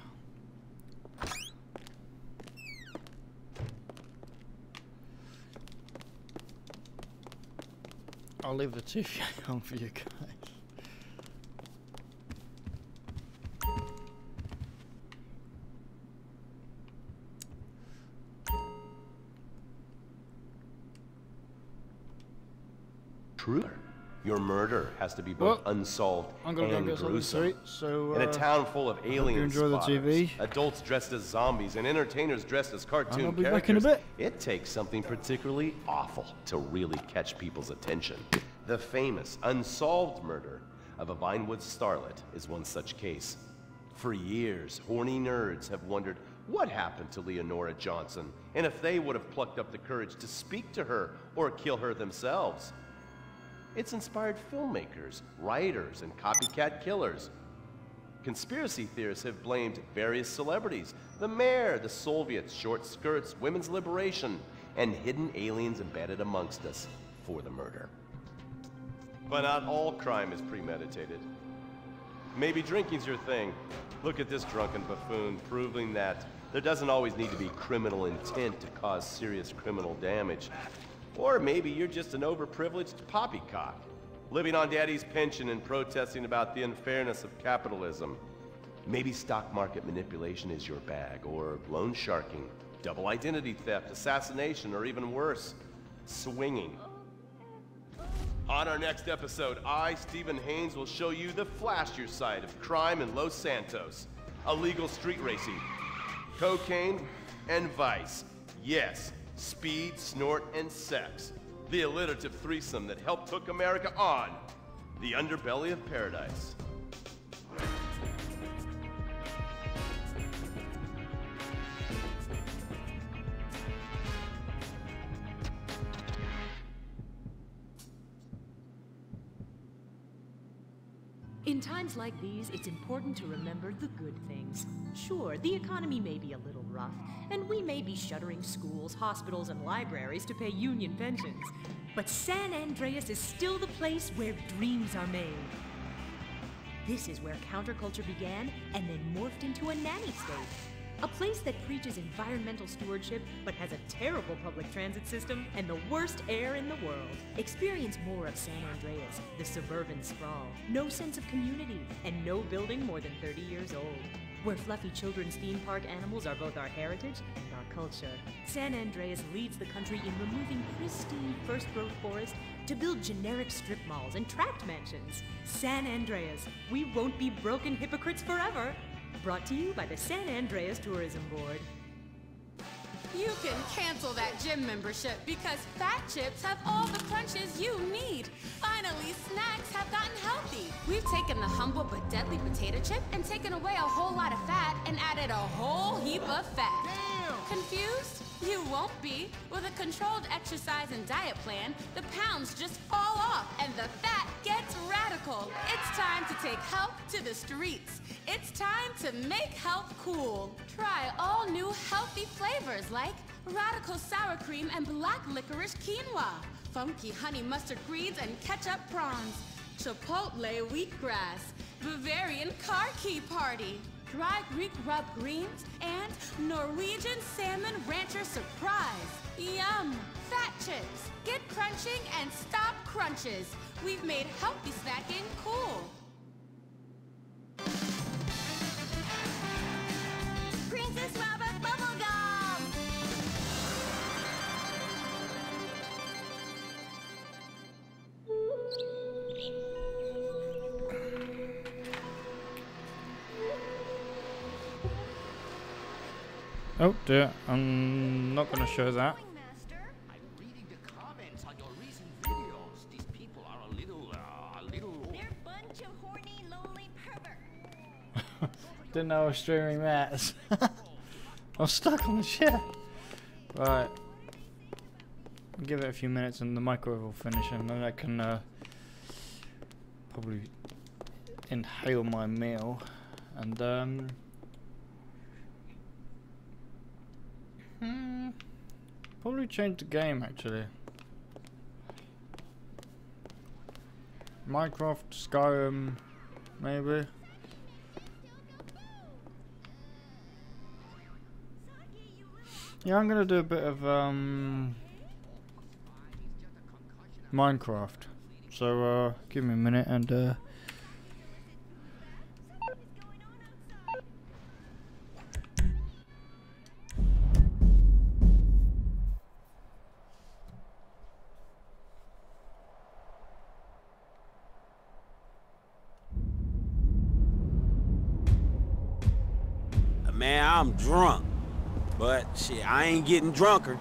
I'll leave the (laughs) TV on for you guys. Has to be both Well, unsolved I'm gonna and to gruesome. so, In uh, a town full of hope you alien enjoy the TV. adults dressed as zombies, and entertainers dressed as cartoon characters, back in a bit. it takes something particularly awful to really catch people's attention. The famous unsolved murder of a Vinewood starlet is one such case. For years, horny nerds have wondered what happened to Leonora Johnson, and if they would have plucked up the courage to speak to her or kill her themselves. It's inspired filmmakers, writers, and copycat killers. Conspiracy theorists have blamed various celebrities, The mayor, the Soviets, short skirts, women's liberation, and hidden aliens embedded amongst us for the murder. But not all crime is premeditated. Maybe drinking's your thing. Look at this drunken buffoon, proving that there doesn't always need to be criminal intent to cause serious criminal damage. Or maybe you're just an overprivileged poppycock, living on daddy's pension and protesting about the unfairness of capitalism. Maybe stock market manipulation is your bag, or loan sharking, double identity theft, assassination, or even worse, swinging. On our next episode, I, Stephen Haynes, will show you the flashier side of crime in Los Santos. Illegal street racing, cocaine, and vice. Yes, speed, snort, and sex. The alliterative threesome that helped hook America on. The underbelly of paradise. In times like these, it's important to remember the good things. Sure, the economy may be a little rough, and we may be shuttering schools, hospitals, and libraries to pay union pensions. But San Andreas is still the place where dreams are made. This is where counterculture began and then morphed into a nanny state. A place that preaches environmental stewardship but has a terrible public transit system and the worst air in the world. Experience more of San Andreas, the suburban sprawl. No sense of community, and no building more than 30 years old. Where fluffy children's theme park animals are both our heritage and our culture. San Andreas leads the country in removing pristine first growth forest to build generic strip malls and tract mansions. San Andreas, we won't be broken hypocrites forever. Brought to you by the San Andreas Tourism Board. You can cancel that gym membership because Fat Chips have all the crunches you need. Finally, snacks have gotten healthy. We've taken the humble but deadly potato chip and taken away a whole lot of fat and added a whole heap of fat. Confused? You won't be. With a controlled exercise and diet plan, the pounds just fall off and the fat gets radical. It's time to take health to the streets. It's time to make health cool. Try all new healthy flavors like radical sour cream and black licorice quinoa, funky honey mustard greens and ketchup prawns, chipotle wheatgrass, Bavarian car key party, dry Greek rub greens, and Norwegian salmon rancher surprise. Yum! Fat chips. Get crunching and stop crunches. We've made healthy snacking cool. Princess Oh dear, I'm not going to show that. Comments on your recent videos. These people are a little, uh, little. They're a bunch of horny, lonely perverts. Didn't know I was streaming that. I was stuck on the ship. Right. Give it a few minutes and the microwave will finish and then I can uh, probably inhale my meal and um hmm, probably change the game actually. Minecraft, Skyrim, maybe. Yeah, I'm gonna do a bit of um, Minecraft. So uh, give me a minute and uh, I ain't getting drunker.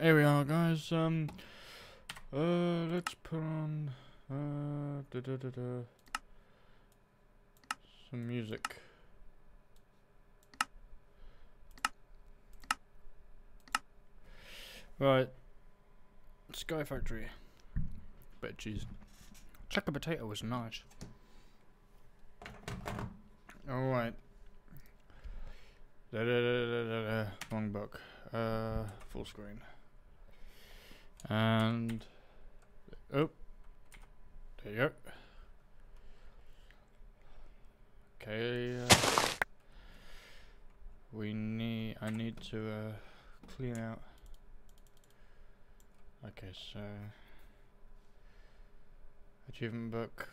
Here we are, guys. Um, uh, let's put on uh, da -da -da some music. Right, Sky Factory. Of cheese. Chuck a potato was nice. Alright. Da da da da da da. Wrong book. Uh, full screen. And oh, there you go. Okay. Uh, we need. I need to uh, clean out. Okay, so achievement book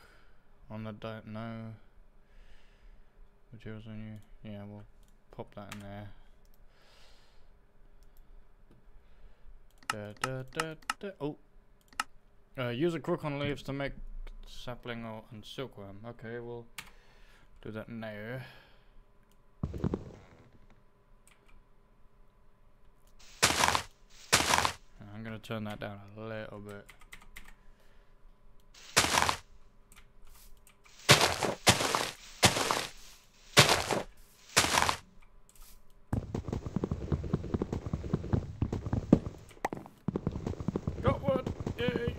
on the don't know. Materials on you. Yeah, we'll pop that in there. Da, da, da, da. Oh. Uh, use a crook on leaves to make sapling or and silkworm. Okay, we'll do that now. I'm gonna turn that down a little bit. Got one! Yay!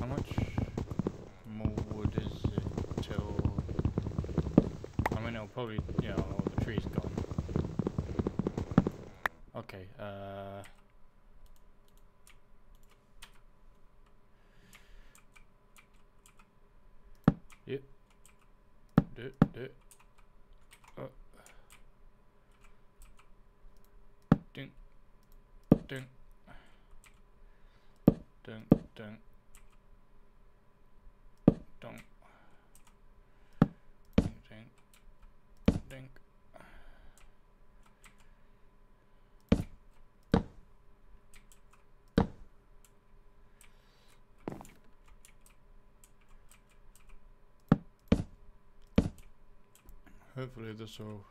How much more wood is it till... I mean, it'll probably, you know, all the trees gone. Okay, uh... Yep. Do, do. Oh. Ding. Ding. Ding. Ding. Dong. Ding. Ding. Ding. Hopefully this will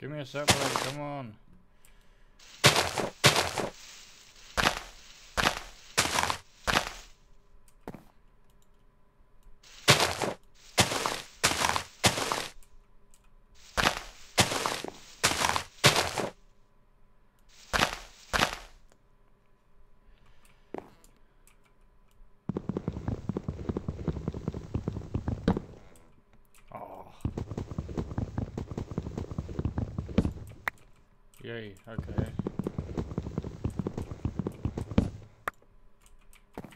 Give me a sapling, come on. Oh. Okay.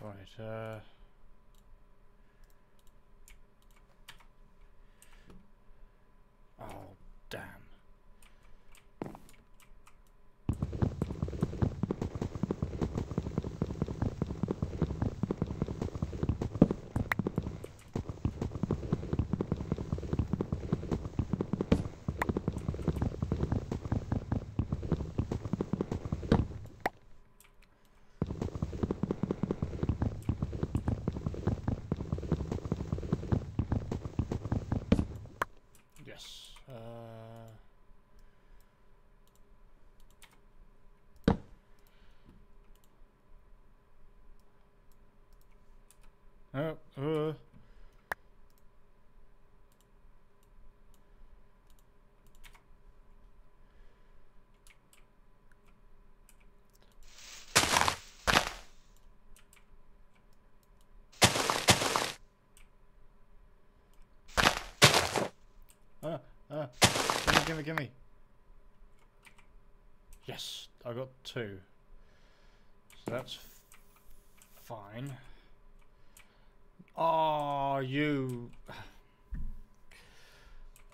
Right, uh... Oh, damn. Yes. Uh, oh, uh. Ah, ah. Gimme, gimme, gimme. Yes, I got two. So that's fine. Oh, you.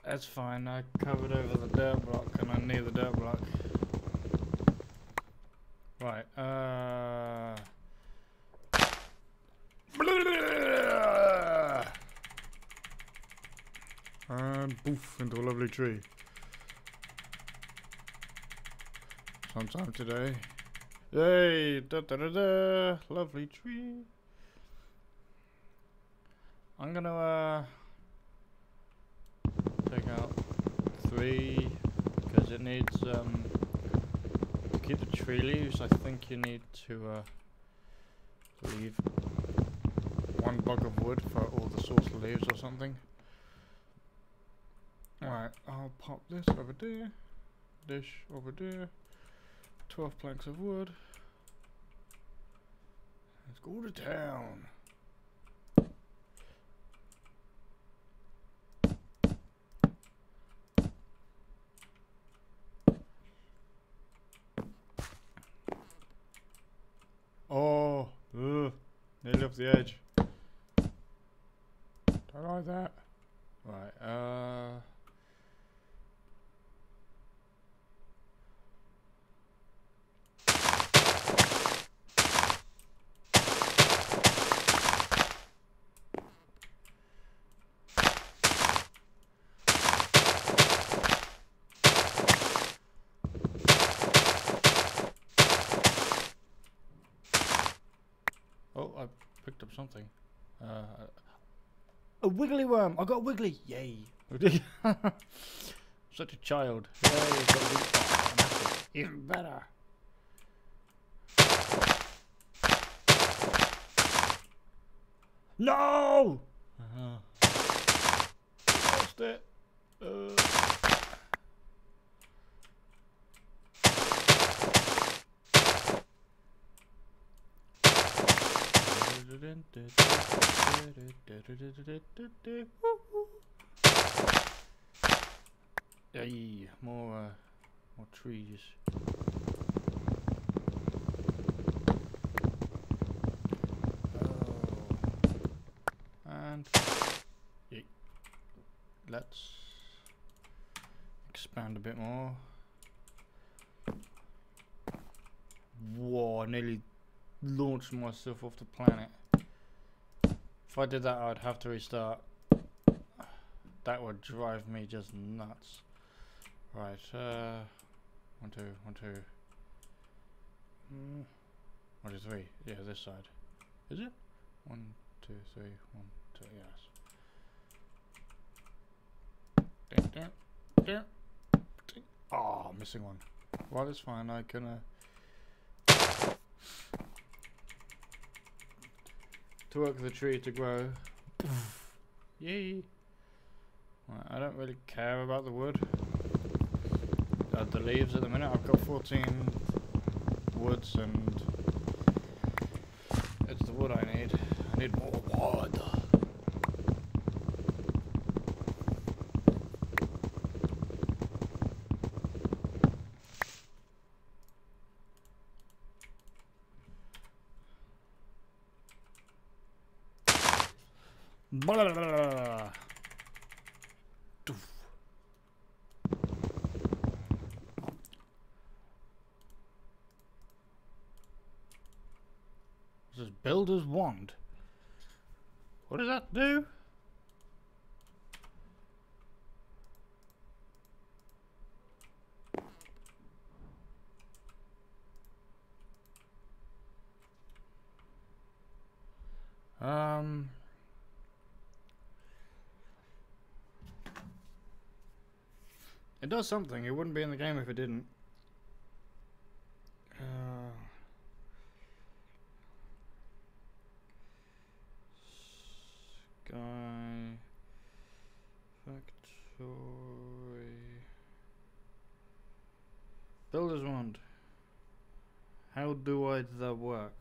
That's fine. I covered over the dirt block and I need the dirt block. Right, uh. And boof into a lovely tree. Sometime today. Yay! Da da da da! Lovely tree. I'm gonna uh take out three because it needs um to keep the tree leaves. I think you need to uh leave one block of wood for all the source leaves or something. Alright, I'll pop this over there, dish over there, 12 planks of wood. Let's go to town. Oh, ugh, nearly off the edge. Don't like that. Right, uh... Oh, I picked up something. Uh, a wiggly worm! I got a wiggly! Yay! (laughs) Such a child. Yay, got a wiggly- Even better. No! Uh, lost it. Uh. Yay, more, uh, more trees. Oh. And, yay. Let's expand a bit more. Whoa, I nearly launched myself off the planet. If I did that, I'd have to restart. That would drive me just nuts. Right, uh, one, two, one, two. Mm, one, two, three. Yeah, this side. Is it? One, two, three, one, two, yes. Ding, ding, ding. Oh, missing one. Well, it's fine. I can, uh, to work the tree to grow. Yay! I don't really care about the wood. Uh, the leaves at the minute. I've got 14 woods and it's the wood I need. I need more wood. Blah, blah, blah, blah. Doof. This is Builder's Wand. What does that do? Um... It does something. It wouldn't be in the game if it didn't. Uh, Sky Factory Builder's Wand. How do I that work?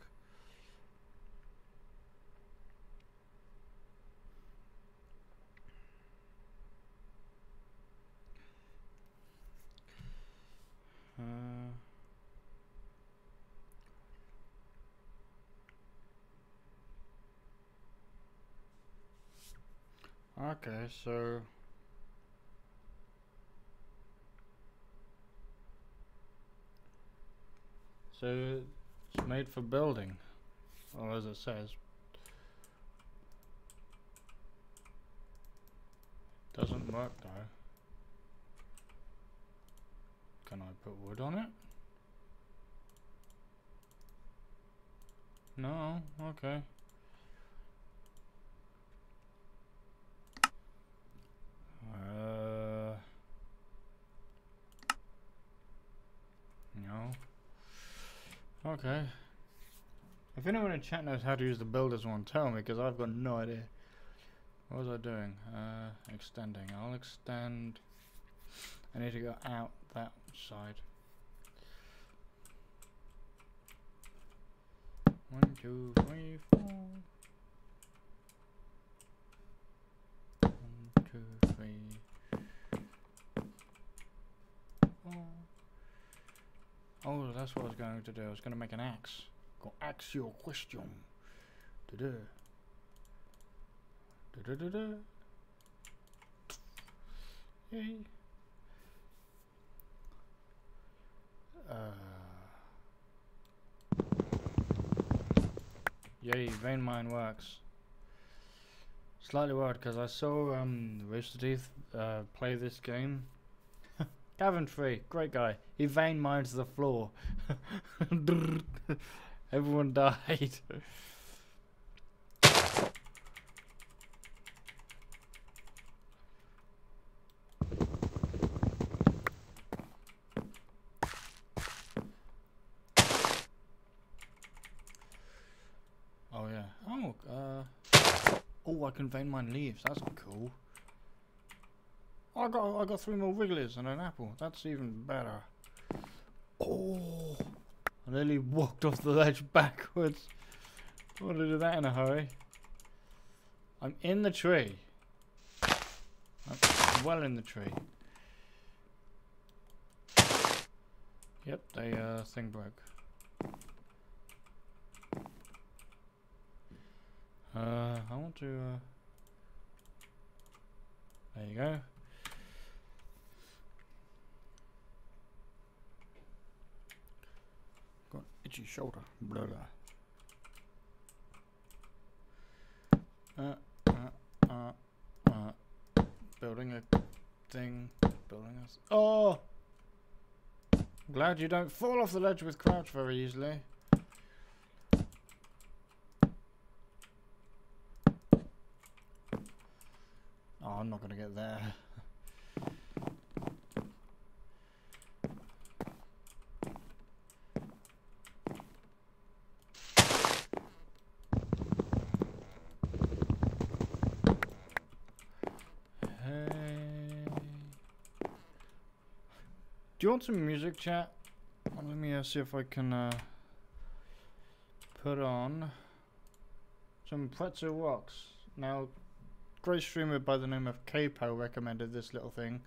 Uh, okay, so so it's made for building, or as it says. Doesn't work though. Can I put wood on it? No, okay. Uh, no. Okay. If anyone in chat knows how to use the builders Wand, tell me because I've got no idea. What was I doing? Uh, extending. I'll extend. I need to go out side. One, two, three, four. One, two, three. Four. Oh, that's what I was going to do. I was going to make an axe. Go ask your question. Da da. Da da da da. Yay. Uh. Yay, vein mine works. Slightly worried because I saw um, Rooster Teeth uh, play this game. (laughs) Daventry, great guy. He vein mines the floor. (laughs) Everyone (laughs) died. oh yeah. Oh, uh. Oh, I can vein mine leaves. That's cool. I got I got three more wrigglies and an apple. That's even better. Oh. I nearly walked off the ledge backwards. I want to do that in a hurry. I'm in the tree. I'm well in the tree. Yep, the uh, thing broke. Uh, I want to. Uh, there you go. Got an itchy shoulder. Blah blah. Uh, uh, uh, uh. Building a thing. Building. Th oh! Glad you don't fall off the ledge with crouch very easily. I'm not gonna get there. Do you want some music, chat? Let me uh, see if I can uh, put on some pretzel rocks. Now, great streamer by the name of Capo recommended this little thing,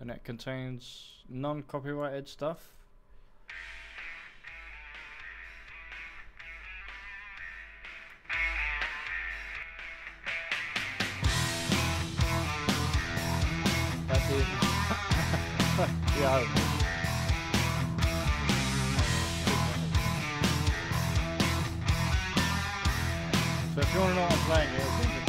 and it contains non-copyrighted stuff. That's (laughs) it. yeah. So if you want to know what I'm playing,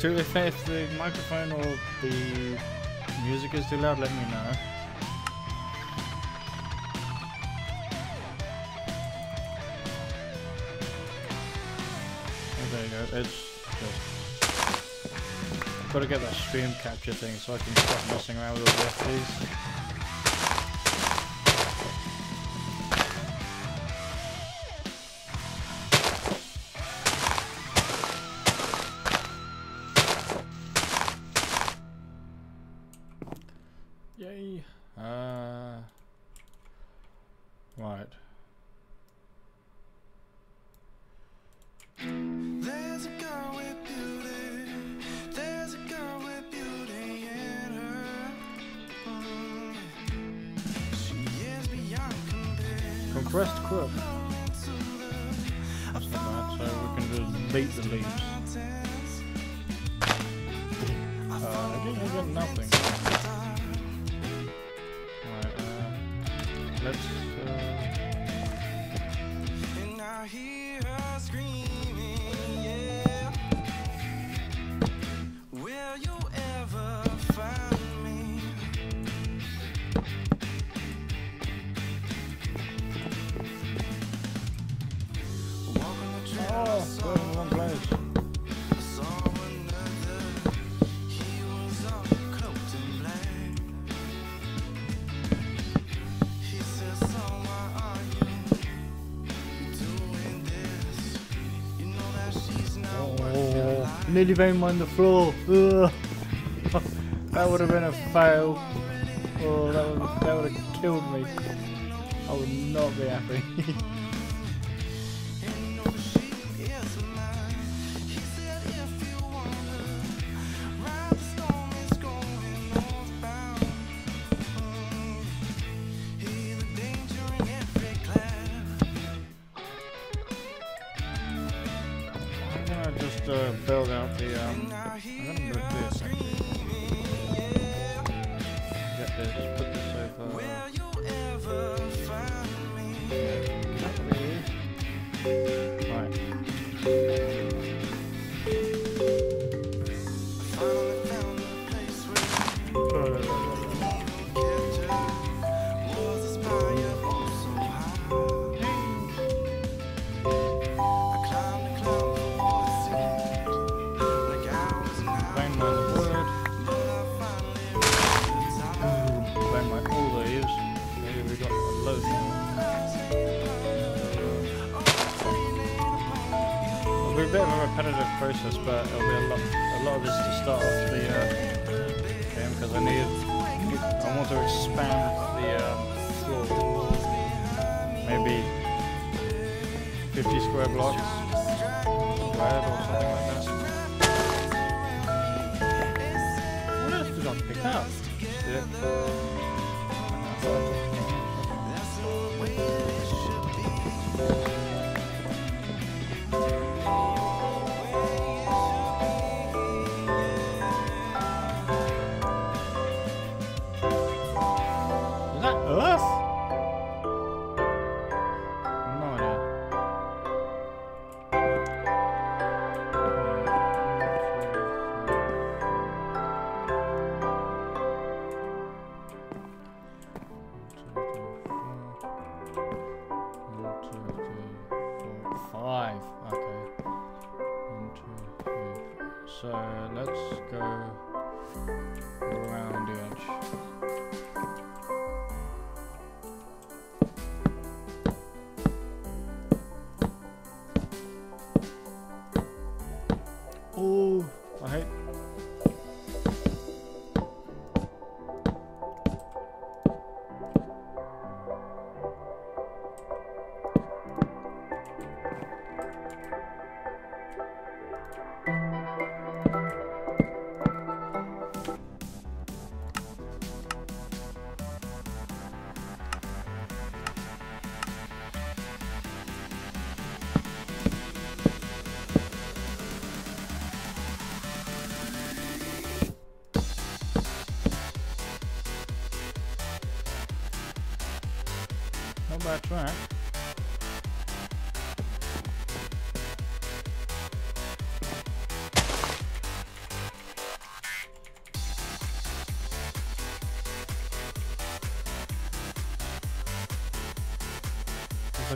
too, if, if the microphone or the music is too loud, let me know. Oh, there you go. It's just got to get that stream capture thing so I can stop messing around with all the FTs. nearly banged on the floor. that would have been a fail. Oh, that would that would have killed me. I would not be happy. (laughs) five. Okay. One, two, three. So let's go around the edge.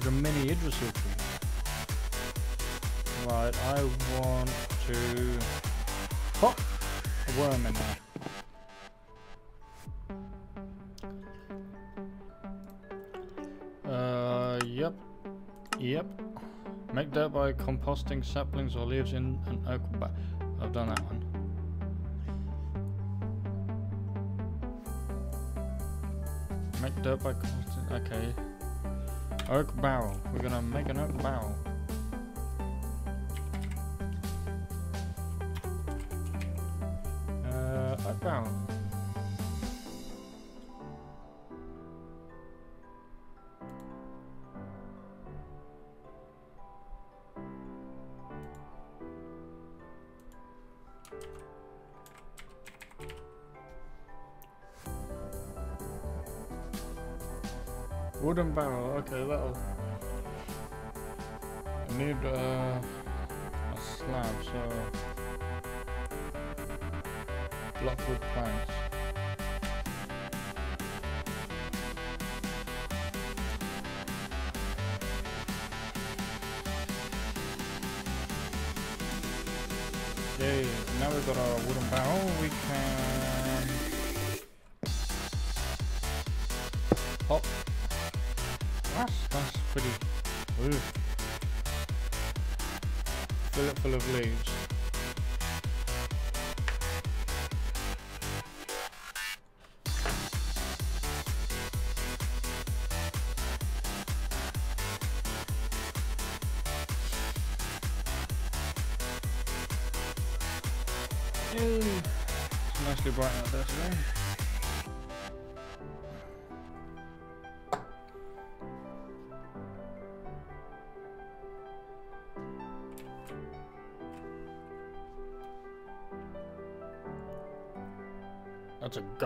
like a mini Idris tree. Right, I want to pop a worm in there. Uh, yep, yep. Make dirt by composting saplings or leaves in an oak bag. I've done that one. Make dirt by composting. Okay. Oak barrel. We're gonna make an oak barrel.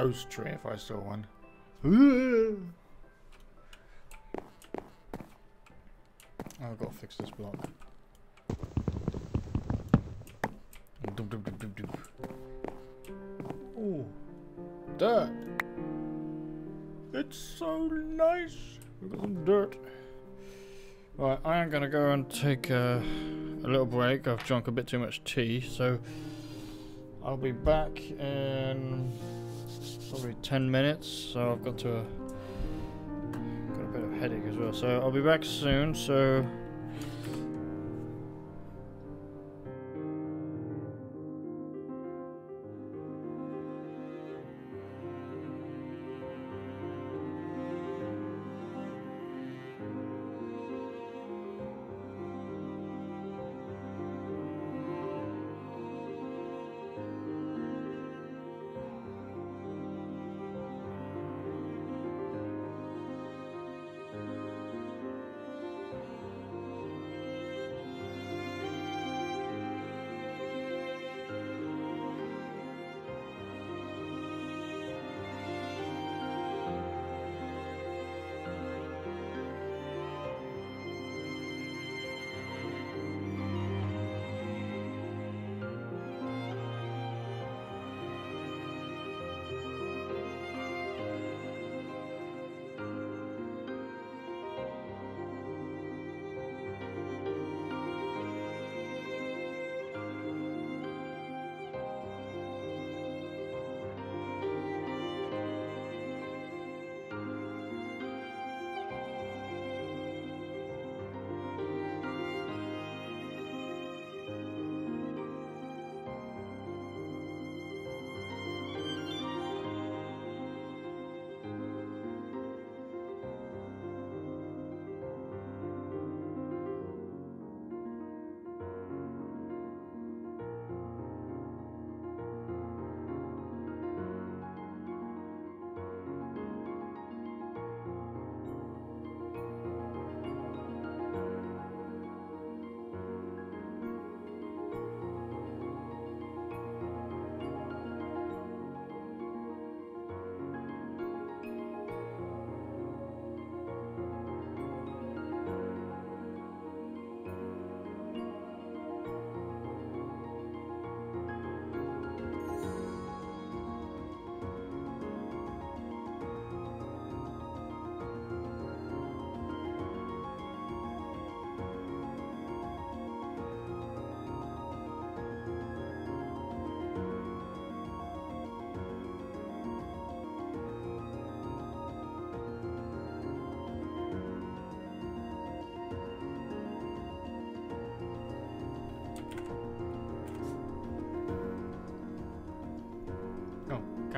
Ghost tree if I saw one. Oh, (sighs) I've got to fix this block. Ooh, dirt. It's so nice. We've got some dirt. Right, I am gonna go and take a, a little break. I've drunk a bit too much tea, so I'll be back in probably 10 minutes. So I've got to got a bit of headache as well. So I'll be back soon. So.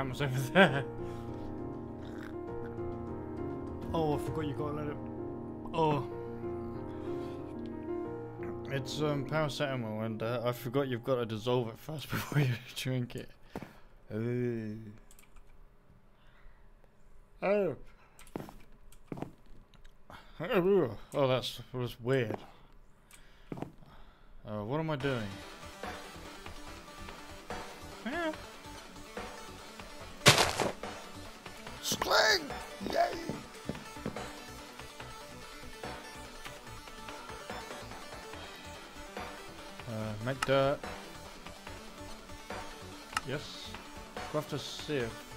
Camera's over there. Oh, I forgot you gotta let it. Oh. It's um, paracetamol, and uh, I forgot you've got to dissolve it first (laughs) before you drink it. Oh. Oh, oh that's was weird. Craft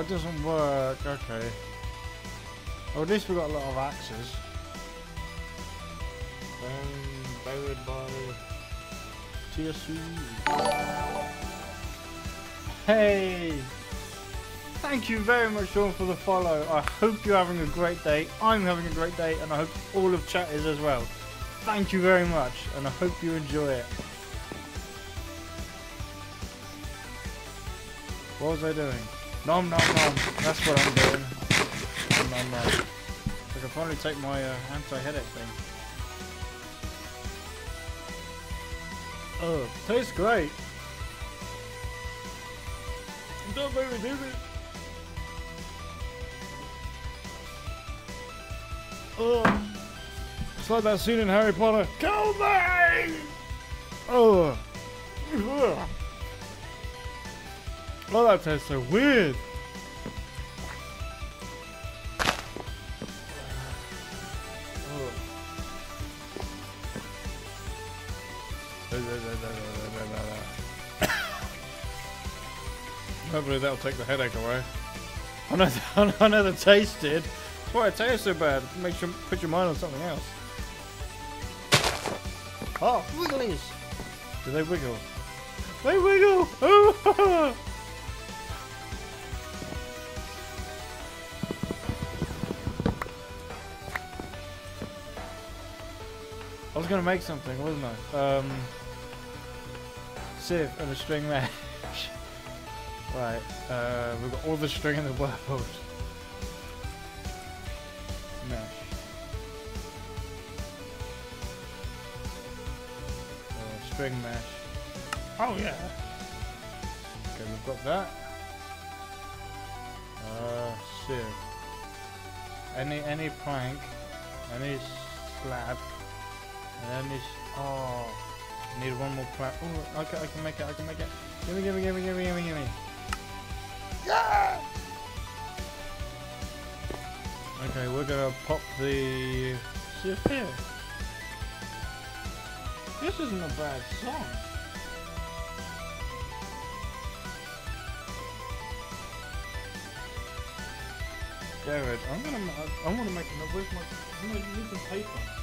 Oh, it doesn't work. Okay. Well, at least we got a lot of axes. Um, buried by TSU. Hey! Thank you very much, Sean, for the follow. I hope you're having a great day. I'm having a great day, and I hope all of chat is as well. Thank you very much, and I hope you enjoy it. What was I doing? Nom nom nom. That's what I'm doing. Nom nom nom. I can finally take my uh, anti-headache thing. Oh, tastes great. Don't make me do it. Oh, it's like that scene in Harry Potter. Kill me! Oh. Ugh. Oh, that tastes so weird. Hopefully that'll take the headache away. I know, (laughs) I know the taste did. That's why it tastes so bad. It makes you put your mind on something else. Oh, wigglies! Do they wiggle? They wiggle! Oh! (laughs) gonna make something, wasn't I? Um, sieve and a string mesh. (laughs) right, uh, we've got all the string in the world. Mesh. Uh, string mesh. Oh yeah. Okay, we've got that. Uh, sieve. Any any plank, any slab. And then this. Oh. I need one more plant. Oh, okay, I can make it. I can make it. Gimme, gimme, gimme, gimme, gimme, gimme. Yeah! Okay, we're gonna pop the shift here. This isn't a bad song. Jared, I'm gonna. I, I want to make. Where's my? I'm gonna use some paper.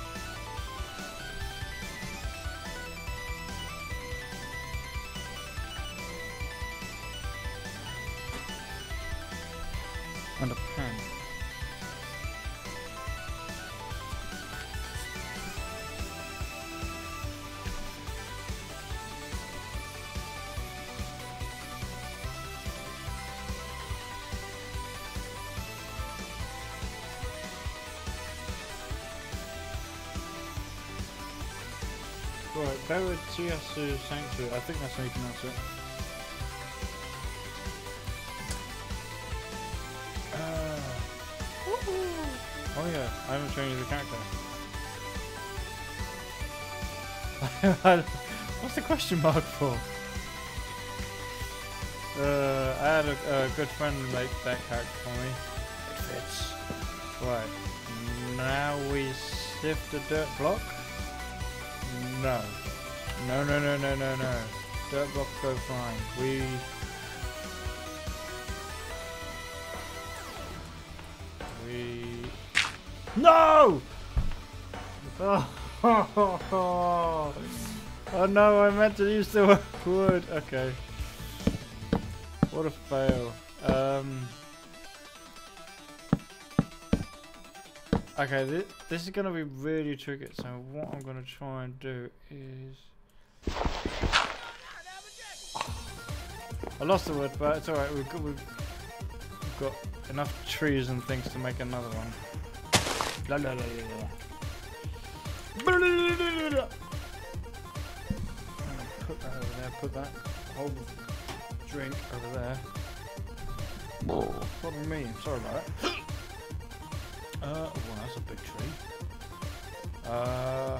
Chiasu Sanctuary, I think that's how you pronounce it. Oh yeah, I haven't changed the character. (laughs) What's the question mark for? Uh, I had a, a good friend make that character for me. It fits. Right. Now we sift the dirt block? No. No, no, no, no, no, no. Dirt blocks go fine. We We no! Oh, (laughs) oh no, I meant to use the wood. Okay. What a fail. Um. Okay, this, this is gonna be really tricky. So what I'm gonna try and do is. I lost the wood, but it's alright. We've got we've, got enough trees and things to make another one. La la la la la. Put that over there. Put that whole drink over there. Pardon me. Sorry about that. (coughs) Uh, oh, well, that's a big tree. Uh.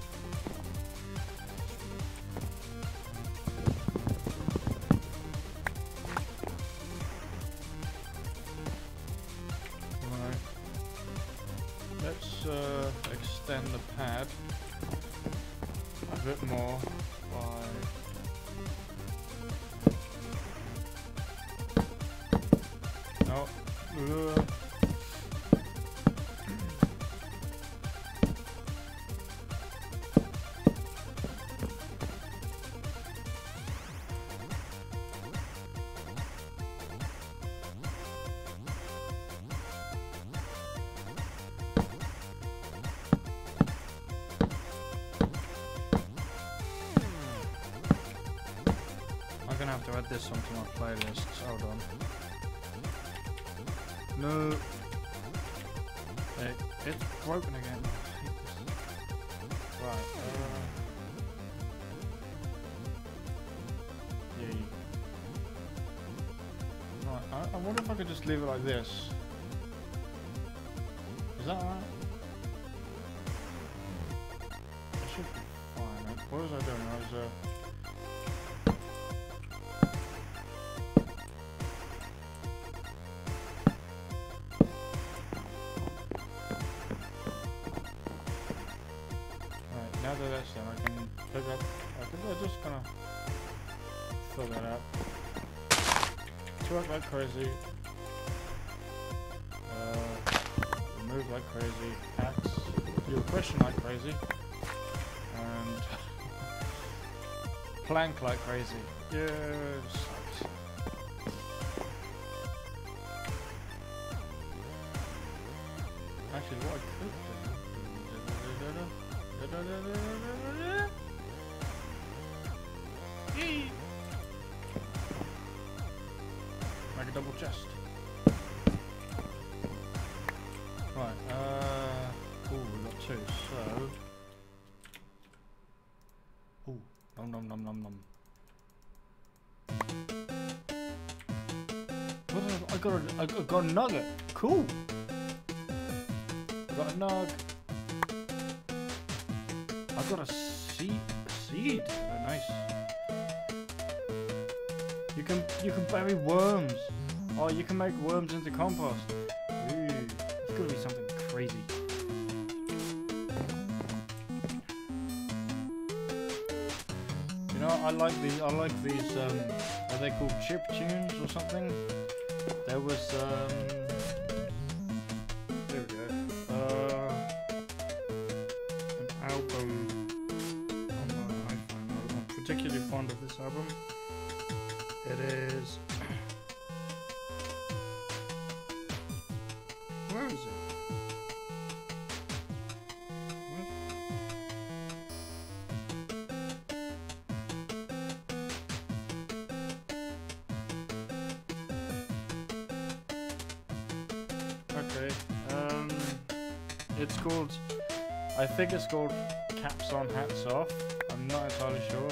I'm gonna have to add this onto my playlist. Hold on. No. It, it's broken again. I. Right. Uh, yeah. Right. I, I wonder if I could just leave it like this. Crazy. Uh, remove like crazy. Axe. Do a question like crazy. And (laughs) plank like crazy. Yes. Got a, nugget. Cool. Got a nug. I got a seed. Seed. Very nice. You can you can bury worms. Oh, you can make worms into compost. Ooh, it's gonna be something crazy. You know, I like these. I like these. Um, are they called chip tunes or something? There was. Um, there we go. Uh, an album on my iPhone. I'm particularly fond of this album. It is. It's called. I think it's called Caps on Hats Off. I'm not entirely sure,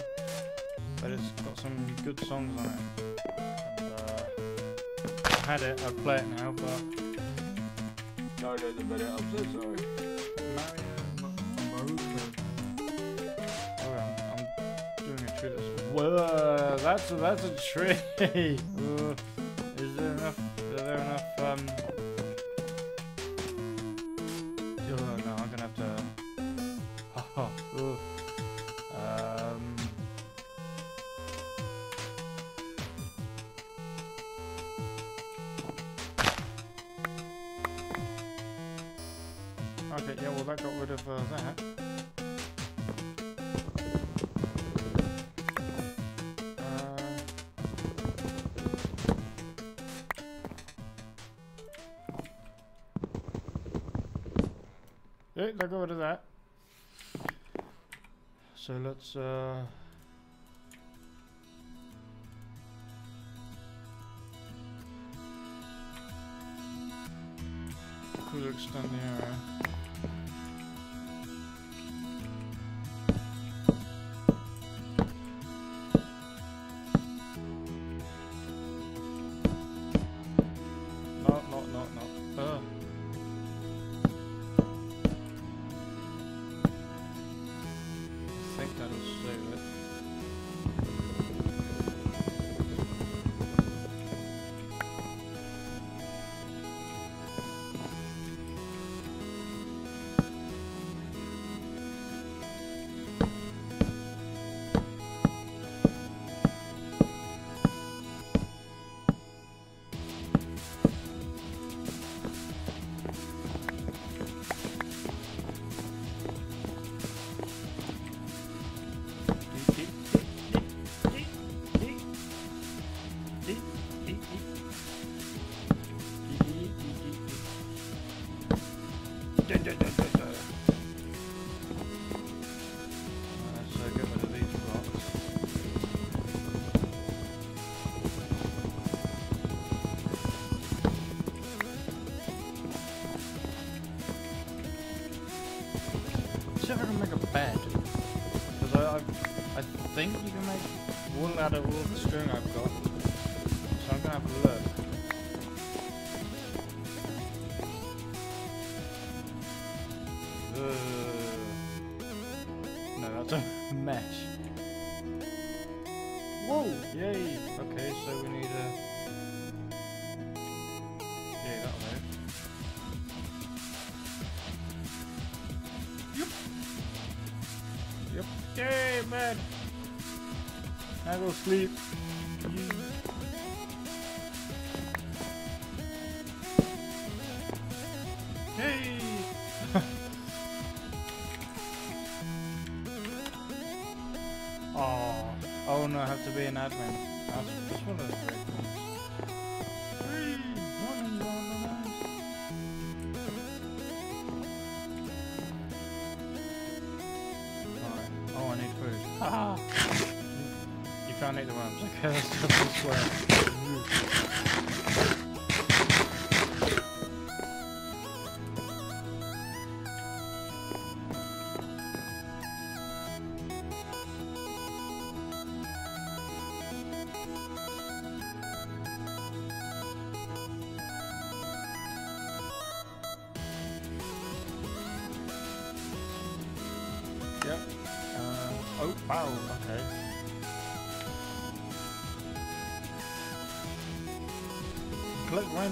but it's got some good songs on it. And, uh, I had it. I play it now, but no, there's a minute. I'm so sorry. Mario Maruko. Oh, I'm, I'm doing a tree that's. Whoa, that's that's a tree. (laughs) but uh, how to rule the string go sleep. on need the arms. Okay, let's go this way.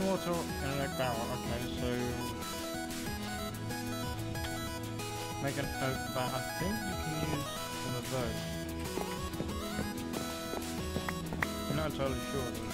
Water and electric barrel. Okay, so... Make an oak that I think you can use some of those. I'm not entirely sure.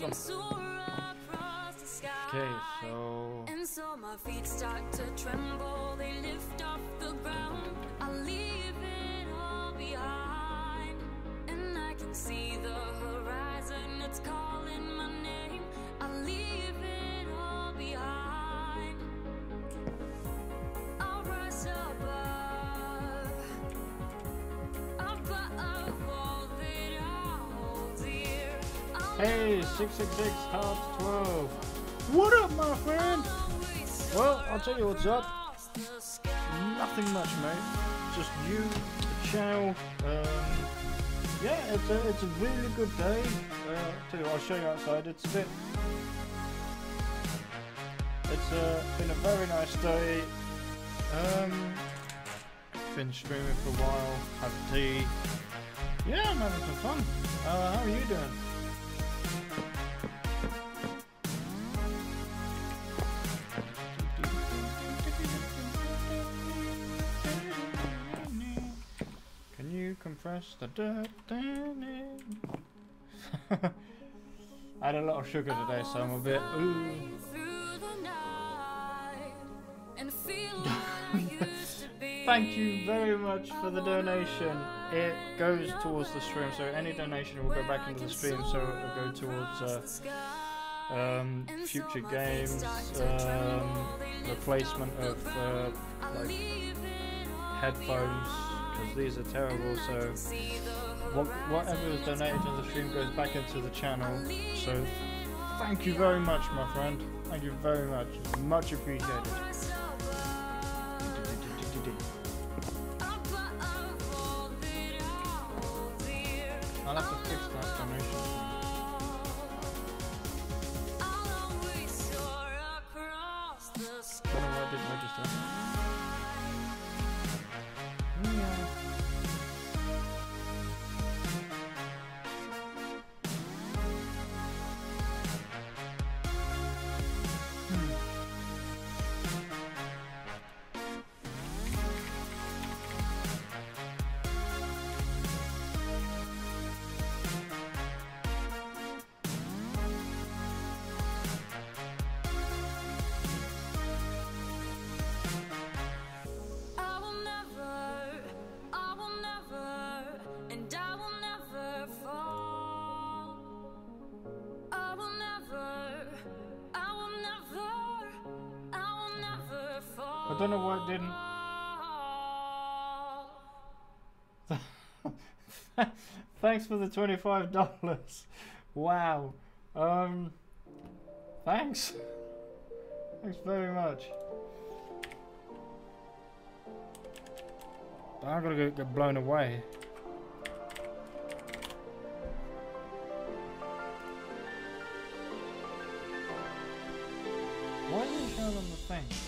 London. Okay, so. Hey, 666 Hearts 12. What up, my friend? Well, I'll tell you what's up. Nothing much, mate. Just you, the channel. Um, yeah, it's a, it's a really good day. Uh, tell you what, I'll show you outside. It's a bit. It's uh, been a very nice day. Um, been streaming for a while, had tea. Yeah, I'm having some fun. Uh, how are you doing? Can you compress the dirt down in? I had a lot of sugar today, so I'm a bit. (laughs) Thank you very much for the donation. It goes towards the stream, so any donation will go back into the stream, so it will go towards uh, um, future games, um, replacement of uh, like headphones, because these are terrible. So what, whatever is donated to the stream goes back into the channel. So thank you very much, my friend. Thank you very much. Much appreciated. I'll have to fix that donation. Thanks for the twenty-five dollars. Wow. Um. Thanks. Thanks very much. I'm gonna get, get blown away. Why is it showing on the thing?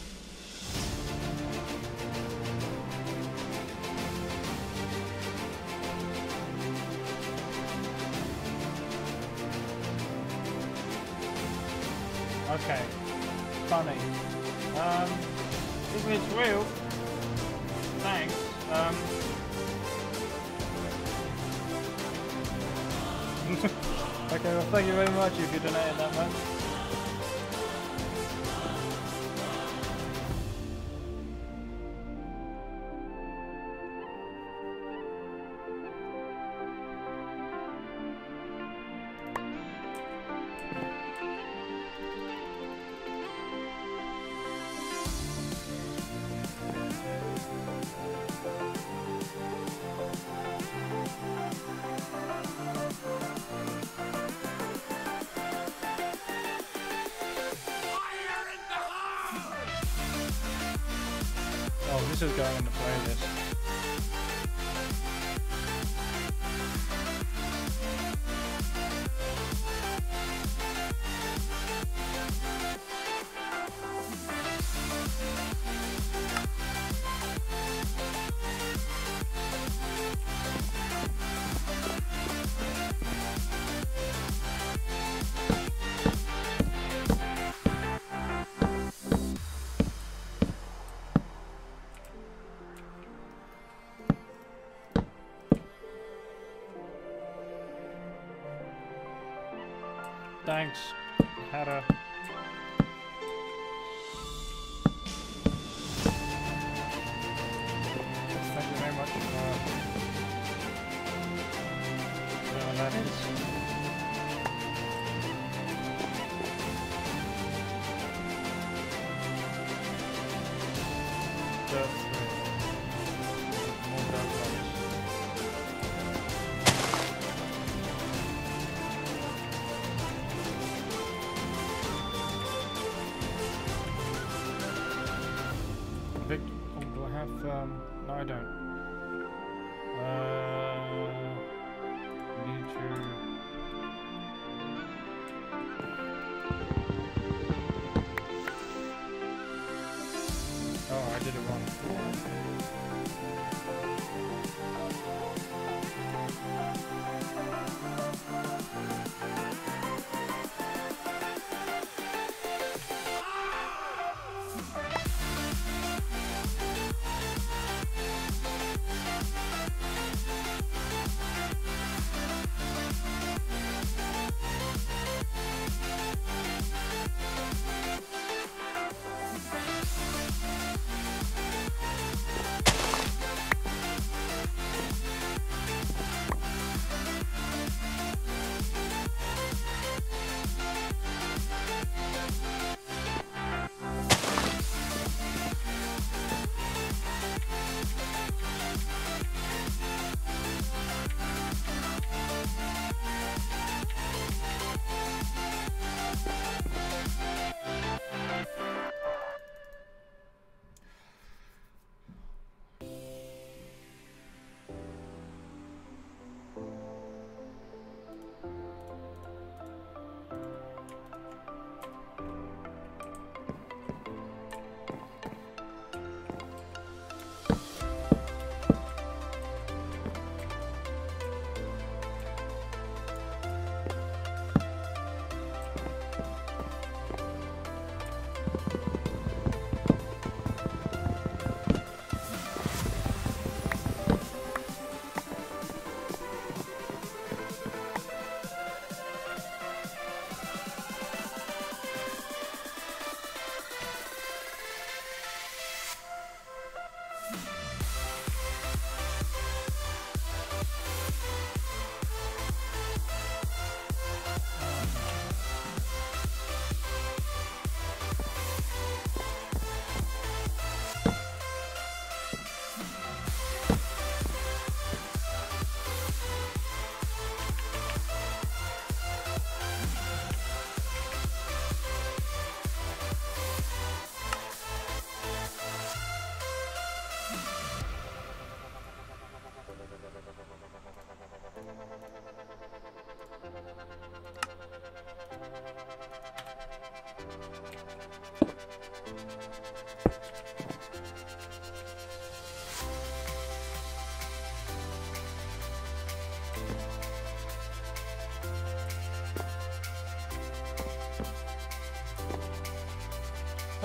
That is.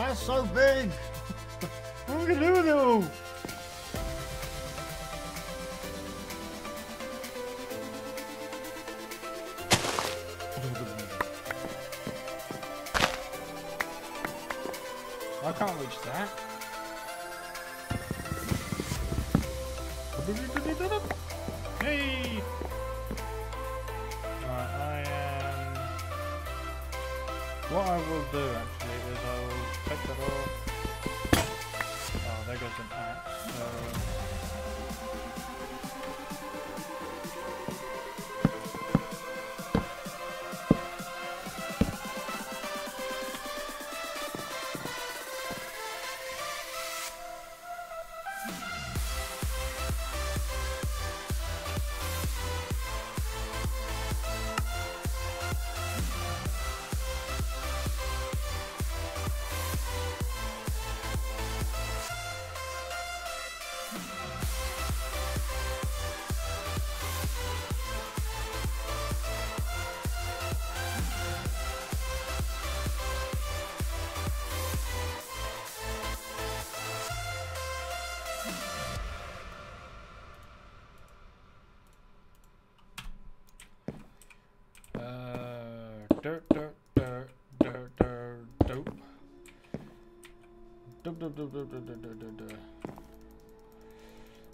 That's so big! what am I gonna do with it all?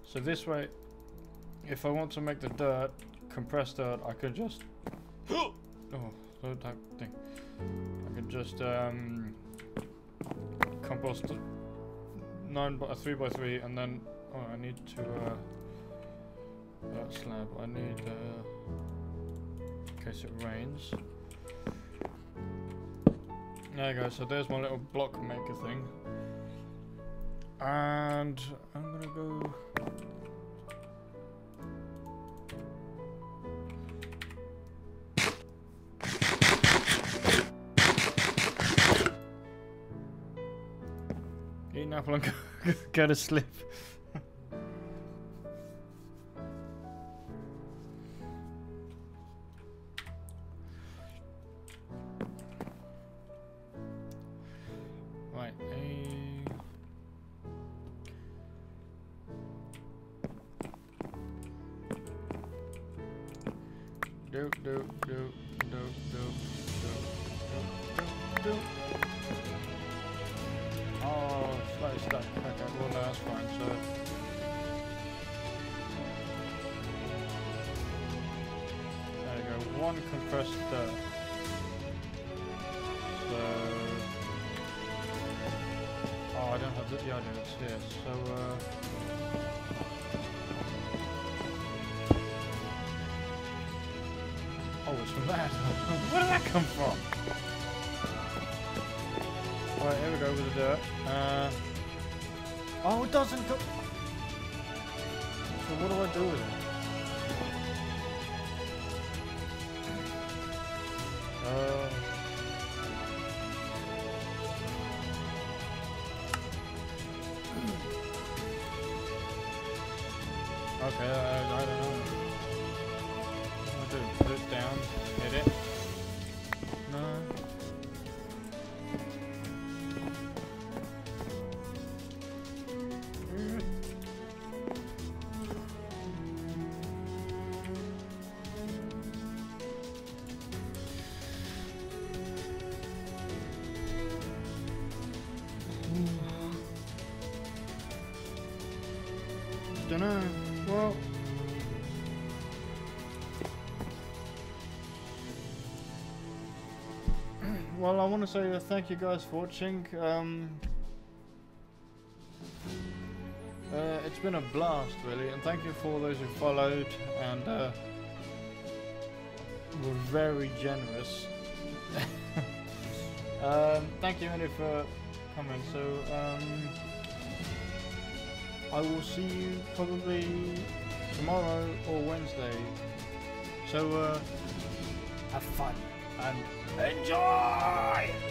So this way, if I want to make the dirt, compressed dirt, I could just... (gasps) oh, slow type thing. I could just um, compost a nine by three by three, and then oh, I need to uh, that slab. I need uh, in case it rains. There you go. So there's my little block maker thing. And I'm gonna go. Eat an apple and (laughs) go, go to sleep. I want to say uh, thank you guys for watching. Um, uh, it's been a blast, really, and thank you for those who followed and uh, were very generous. (laughs) um, thank you, Andy, for coming. So, um, I will see you probably tomorrow or Wednesday. So, uh, have fun and enjoy!